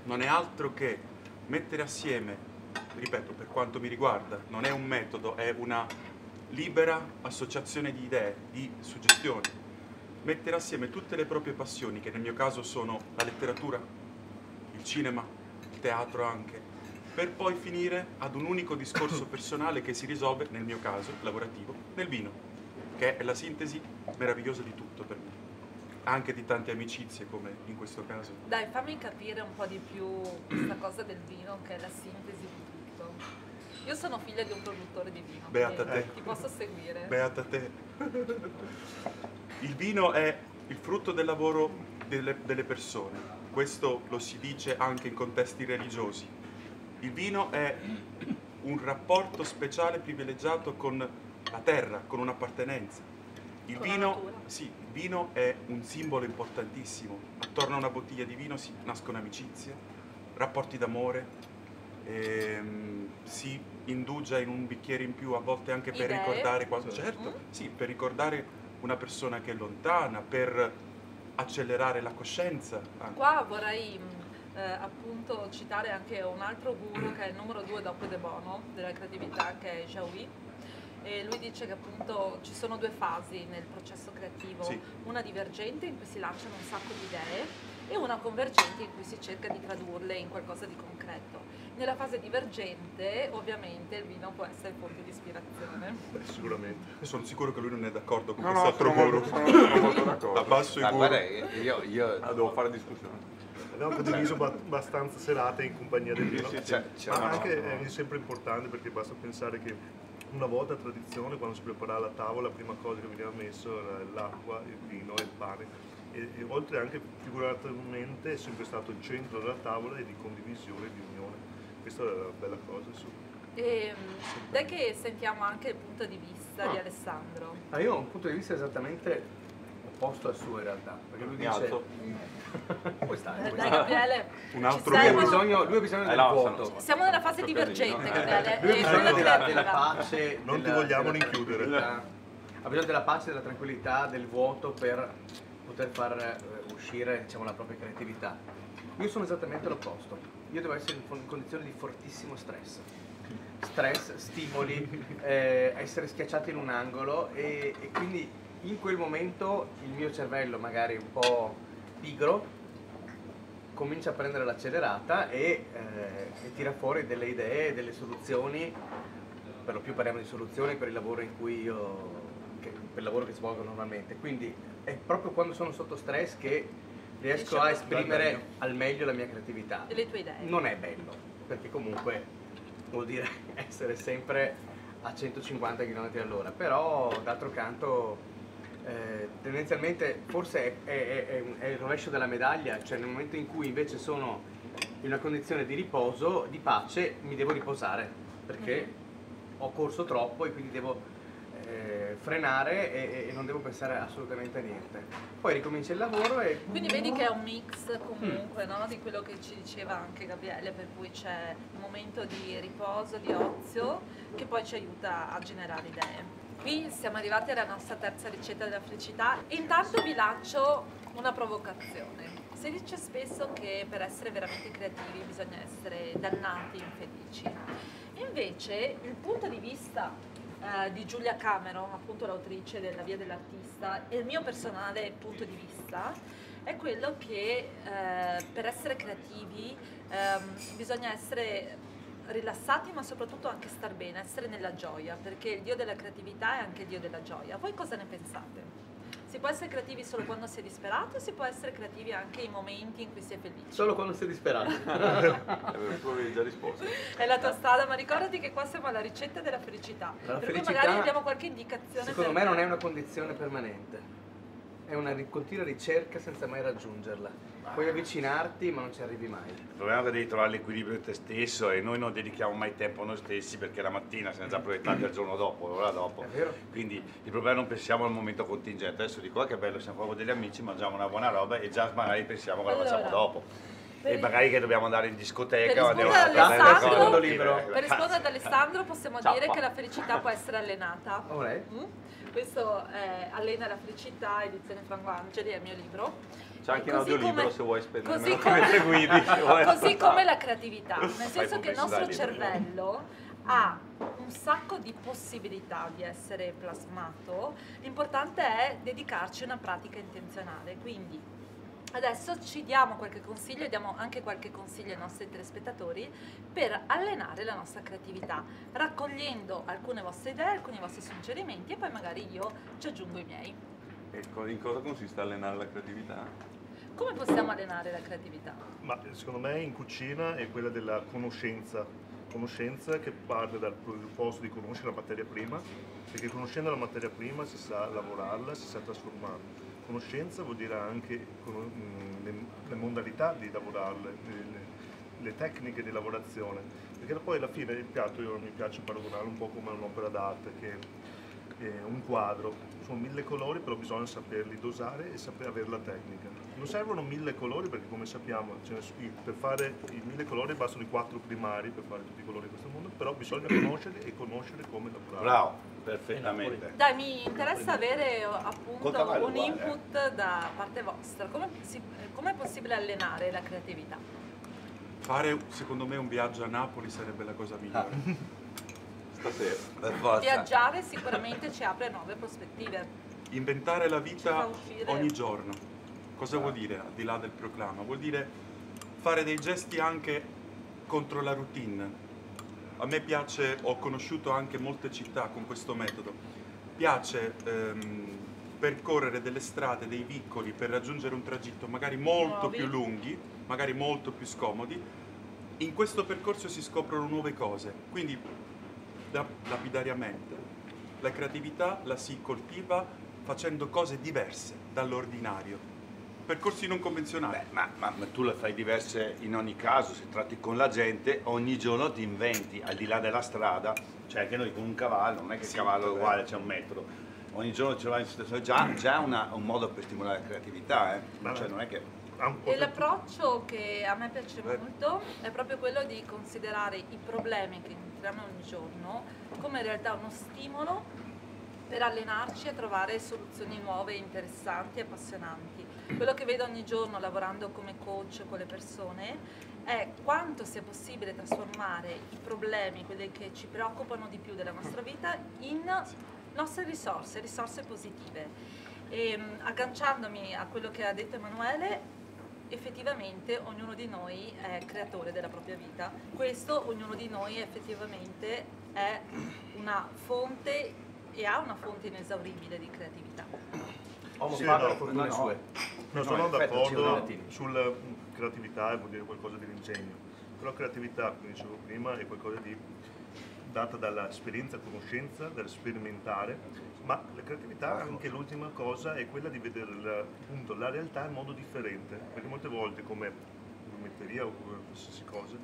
non è altro che mettere assieme, ripeto, per quanto mi riguarda, non è un metodo, è una libera associazione di idee, di suggestioni. Mettere assieme tutte le proprie passioni, che nel mio caso sono la letteratura, il cinema, il teatro anche, per poi finire ad un unico discorso personale che si risolve, nel mio caso, lavorativo, nel vino, che è la sintesi meravigliosa di tutto per me, anche di tante amicizie come in questo caso. Dai, fammi capire un po' di più questa cosa del vino che è la sintesi di tutto. Io sono figlia di un produttore di vino, Beata te. ti posso seguire. Beata te. Il vino è il frutto del lavoro delle, delle persone, questo lo si dice anche in contesti religiosi. Il vino è un rapporto speciale privilegiato con la terra, con un'appartenenza. Il vino, sì, il vino è un simbolo importantissimo. Attorno a una bottiglia di vino si nascono amicizie, rapporti d'amore, ehm, si indugia in un bicchiere in più, a volte anche per Idee? ricordare qualcosa. Certo, sì, per ricordare una persona che è lontana, per accelerare la coscienza. anche. Qua vorrei mh, eh, appunto citare anche un altro guru che è il numero due dopo De Bono della creatività che è Jaoui e lui dice che appunto ci sono due fasi nel processo creativo, Sì. una divergente in cui si lanciano un sacco di idee e una convergente in cui si cerca di tradurle in qualcosa di concreto. Nella fase divergente ovviamente il vino può essere fonte di ispirazione. sicuramente. Sono sicuro che lui non è d'accordo con No, no, quest'altro guru. molto- sono- sono molto d'accordo. Abbasso i Ah, io, io Ah, devo fare discussione. Abbiamo condiviso ba- abbastanza serate in compagnia del vino, Sì, sì, Cioè, sì. ma No, no, anche no. è sempre importante perché basta pensare che una volta a tradizione, quando si preparava la tavola, la prima cosa che veniva messo era l'acqua, il vino e il pane. E, e oltre anche figurativamente è sempre stato il centro della tavola e di condivisione, di unione. Questa è la bella cosa, insomma. E dai che sentiamo anche il punto di vista di Alessandro. Ah, io ho un punto di vista esattamente opposto al suo in realtà, perché lui Mi dice... alzo. Puoi stare, Eh, Dai. Gabriele, Un altro Lui ha bisogno, lui ha bisogno Eh, del no, vuoto. sono- Siamo nella fase divergente? Gabriele. Lui ha e bisogno della, della pace. Non ti della- vogliamo della rinchiudere. Ha bisogno della pace, della tranquillità, del vuoto per poter far eh, uscire diciamo, la propria creatività. Io sono esattamente l'opposto. Io devo essere in condizioni di fortissimo stress. Stress, stimoli, eh, essere schiacciato in un angolo e, e quindi in quel momento il mio cervello, magari un po' pigro, comincia a prendere l'accelerata e, eh, e tira fuori delle idee, delle soluzioni, per lo più parliamo di soluzioni per il lavoro in cui io, che- per il lavoro che svolgo normalmente. Quindi è proprio quando sono sotto stress che riesco a esprimere al meglio la mia creatività. E le tue idee. Non è bello, perché comunque vuol dire essere sempre a 150 km all'ora, però d'altro canto eh, tendenzialmente forse è, è- è è il rovescio della medaglia, cioè nel momento in cui invece sono in una condizione di riposo, di pace, mi devo riposare perché ho corso troppo e quindi devo eh, frenare e, e non devo pensare assolutamente a niente. Poi ricomincia il lavoro e... Quindi vedi che è un mix comunque no, di quello che ci diceva anche Gabriele, per cui c'è un momento di riposo, di ozio, che poi ci aiuta a generare idee. Qui siamo arrivati alla nostra terza ricetta della felicità. Intanto vi lancio una provocazione. Si dice spesso che per essere veramente creativi bisogna essere dannati infelici. Invece il punto di vista eh, di Giulia Cameron, appunto l'autrice della Via dell'Artista, e il mio personale punto di vista è quello che eh, per essere creativi ehm, bisogna essere rilassati ma soprattutto anche star bene, essere nella gioia, perché il Dio della creatività è anche il Dio della gioia. Voi cosa ne pensate? Si può essere creativi solo quando si è disperati o si può essere creativi anche in momenti in cui si è felici? Solo quando sei disperato. Eh, tu avevi già risposto. È la tua strada, ma ricordati che qua siamo alla ricetta della felicità. La per felicità, cui magari diamo qualche indicazione. Secondo per me non è una condizione permanente, è una continua ricerca senza mai raggiungerla. Puoi avvicinarti ma non ci arrivi mai. Il problema è che devi trovare l'equilibrio in te stesso e noi non dedichiamo mai tempo a noi stessi perché la mattina siamo già proiettati al giorno dopo, l'ora dopo. È vero. Quindi il problema non pensiamo al momento contingente. Adesso dico "Ah, che bello, siamo proprio degli amici, mangiamo una buona roba e già magari pensiamo che la Allora, facciamo dopo. E magari che dobbiamo andare in discoteca o andiamo a cose. libro. per rispondere ad Alessandro possiamo Ciao, dire pa. che la felicità può essere allenata. Oh? Mm? Questo è Allena la felicità, edizione Franco Angeli, è il mio libro. C'è anche Così audiolibro come- se vuoi spendere Così come, mentre guidi. così come la creatività, nel senso che il nostro cervello ha un sacco di possibilità di essere plasmato, l'importante è dedicarci a una pratica intenzionale, quindi adesso ci diamo qualche consiglio e diamo anche qualche consiglio ai nostri telespettatori per allenare la nostra creatività, raccogliendo alcune vostre idee, alcuni vostri suggerimenti e poi magari io ci aggiungo i miei. E co- in cosa consiste allenare la creatività? Come possiamo allenare la creatività? Ma secondo me in cucina è quella della conoscenza, conoscenza che parte dal presupposto di conoscere la materia prima, perché conoscendo la materia prima si sa lavorarla, si sa trasformarla. Conoscenza vuol dire anche mh, le, le modalità di lavorarle, le, le- tecniche di lavorazione, perché poi alla fine il piatto io mi piace paragonare un po' come un'opera d'arte che eh, un quadro. Sono mille colori, però bisogna saperli dosare e saper avere la tecnica. Non servono mille colori perché come sappiamo i- per fare i mille colori bastano i quattro primari per fare tutti i colori di questo mondo, però bisogna conoscerli e conoscere come lavorare. Bravo, perfettamente. Dai, mi interessa avere eh, appunto un uguale, input da parte vostra. Come si- com'è possibile allenare la creatività? Fare secondo me un viaggio a Napoli sarebbe la cosa migliore. Stasera. Per forza. Viaggiare sicuramente ci apre nuove prospettive. Inventare la vita ogni giorno. Cosa vuol dire al di là del proclama? Vuol dire fare dei gesti anche contro la routine. A me piace, ho conosciuto anche molte città con questo metodo. Piace ehm, percorrere delle strade, dei vicoli per raggiungere un tragitto magari molto più lunghi, magari molto più scomodi. In questo percorso si scoprono nuove cose. Quindi la- lapidariamente. La creatività la si coltiva facendo cose diverse dall'ordinario. Percorsi non convenzionali. ma, ma- ma tu le fai diverse in ogni caso, se tratti con la gente, ogni giorno ti inventi, al di là della strada, cioè anche noi con un cavallo, non è che il cavallo è uguale, c'è un metro, ogni giorno ce l'hai in situazione, già, già una- un modo per stimolare la creatività, eh. cioè non è che... E l'approccio che a me piace molto è proprio quello di considerare i problemi che incontriamo ogni giorno come in realtà uno stimolo per allenarci a trovare soluzioni nuove, interessanti e appassionanti. Quello che vedo ogni giorno lavorando come coach con le persone è quanto sia possibile trasformare i problemi, quelli che ci preoccupano di più della nostra vita, in nostre risorse, risorse positive. E mh, agganciandomi a quello che ha detto Emanuele, effettivamente ognuno di noi è creatore della propria vita. Questo ognuno di noi effettivamente è una fonte e ha una fonte inesauribile di creatività. Homo Sì, no, no, sue. Non No, sono d'accordo sulla creatività, vuol dire qualcosa di ingegno. Però creatività, come dicevo prima, è qualcosa di data dall'esperienza, conoscenza, dal sperimentare, ma la creatività, anche l'ultima cosa, è quella di vedere la, appunto, la realtà in modo differente, perché molte volte come geometria o come qualsiasi cosa,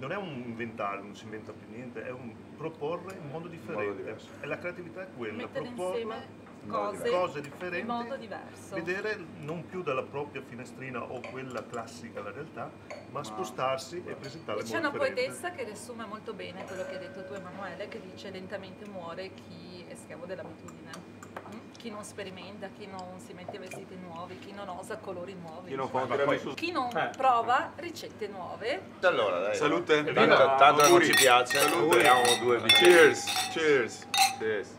non è un inventare, non si inventa più niente, è un proporre in modo differente. diverso. e la creatività è quella, Mettere proporre insieme cose, cose differenti, in modo diverso. vedere non più dalla propria finestrina o quella classica la realtà, ma spostarsi e presentarla E in c'è una differente. poetessa che riassume molto bene quello che hai detto tu Emanuele, che dice lentamente muore chi è schiavo dell'abitudine. Mm? Chi non sperimenta, chi non si mette vestiti nuovi, chi non osa colori nuovi. Chi non tiramisù. Chi non Eh. prova ricette nuove. Allora, dai. Salute. Tanto, tanto non ci piace, Salute. beviamo due bicchieri. Cheers. Cheers. Cheers.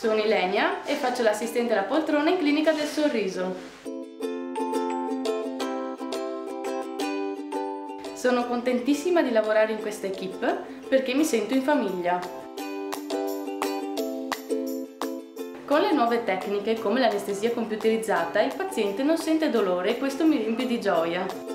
Sono Ilenia e faccio l'assistente alla poltrona in Clinica del Sorriso. Sono contentissima di lavorare in questa equipe perché mi sento in famiglia. Con le nuove tecniche come l'anestesia computerizzata il paziente non sente dolore e questo mi riempie di gioia.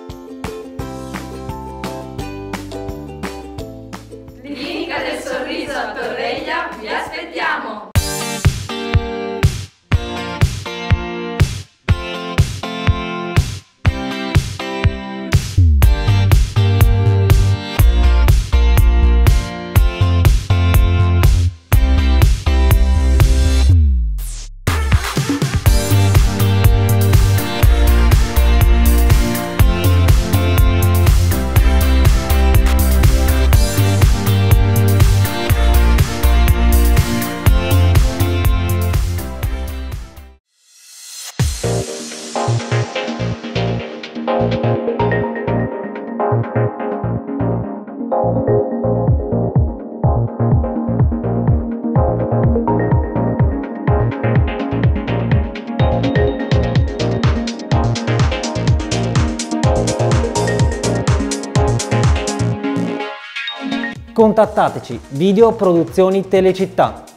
Contattateci, Video Produzioni Telecittà.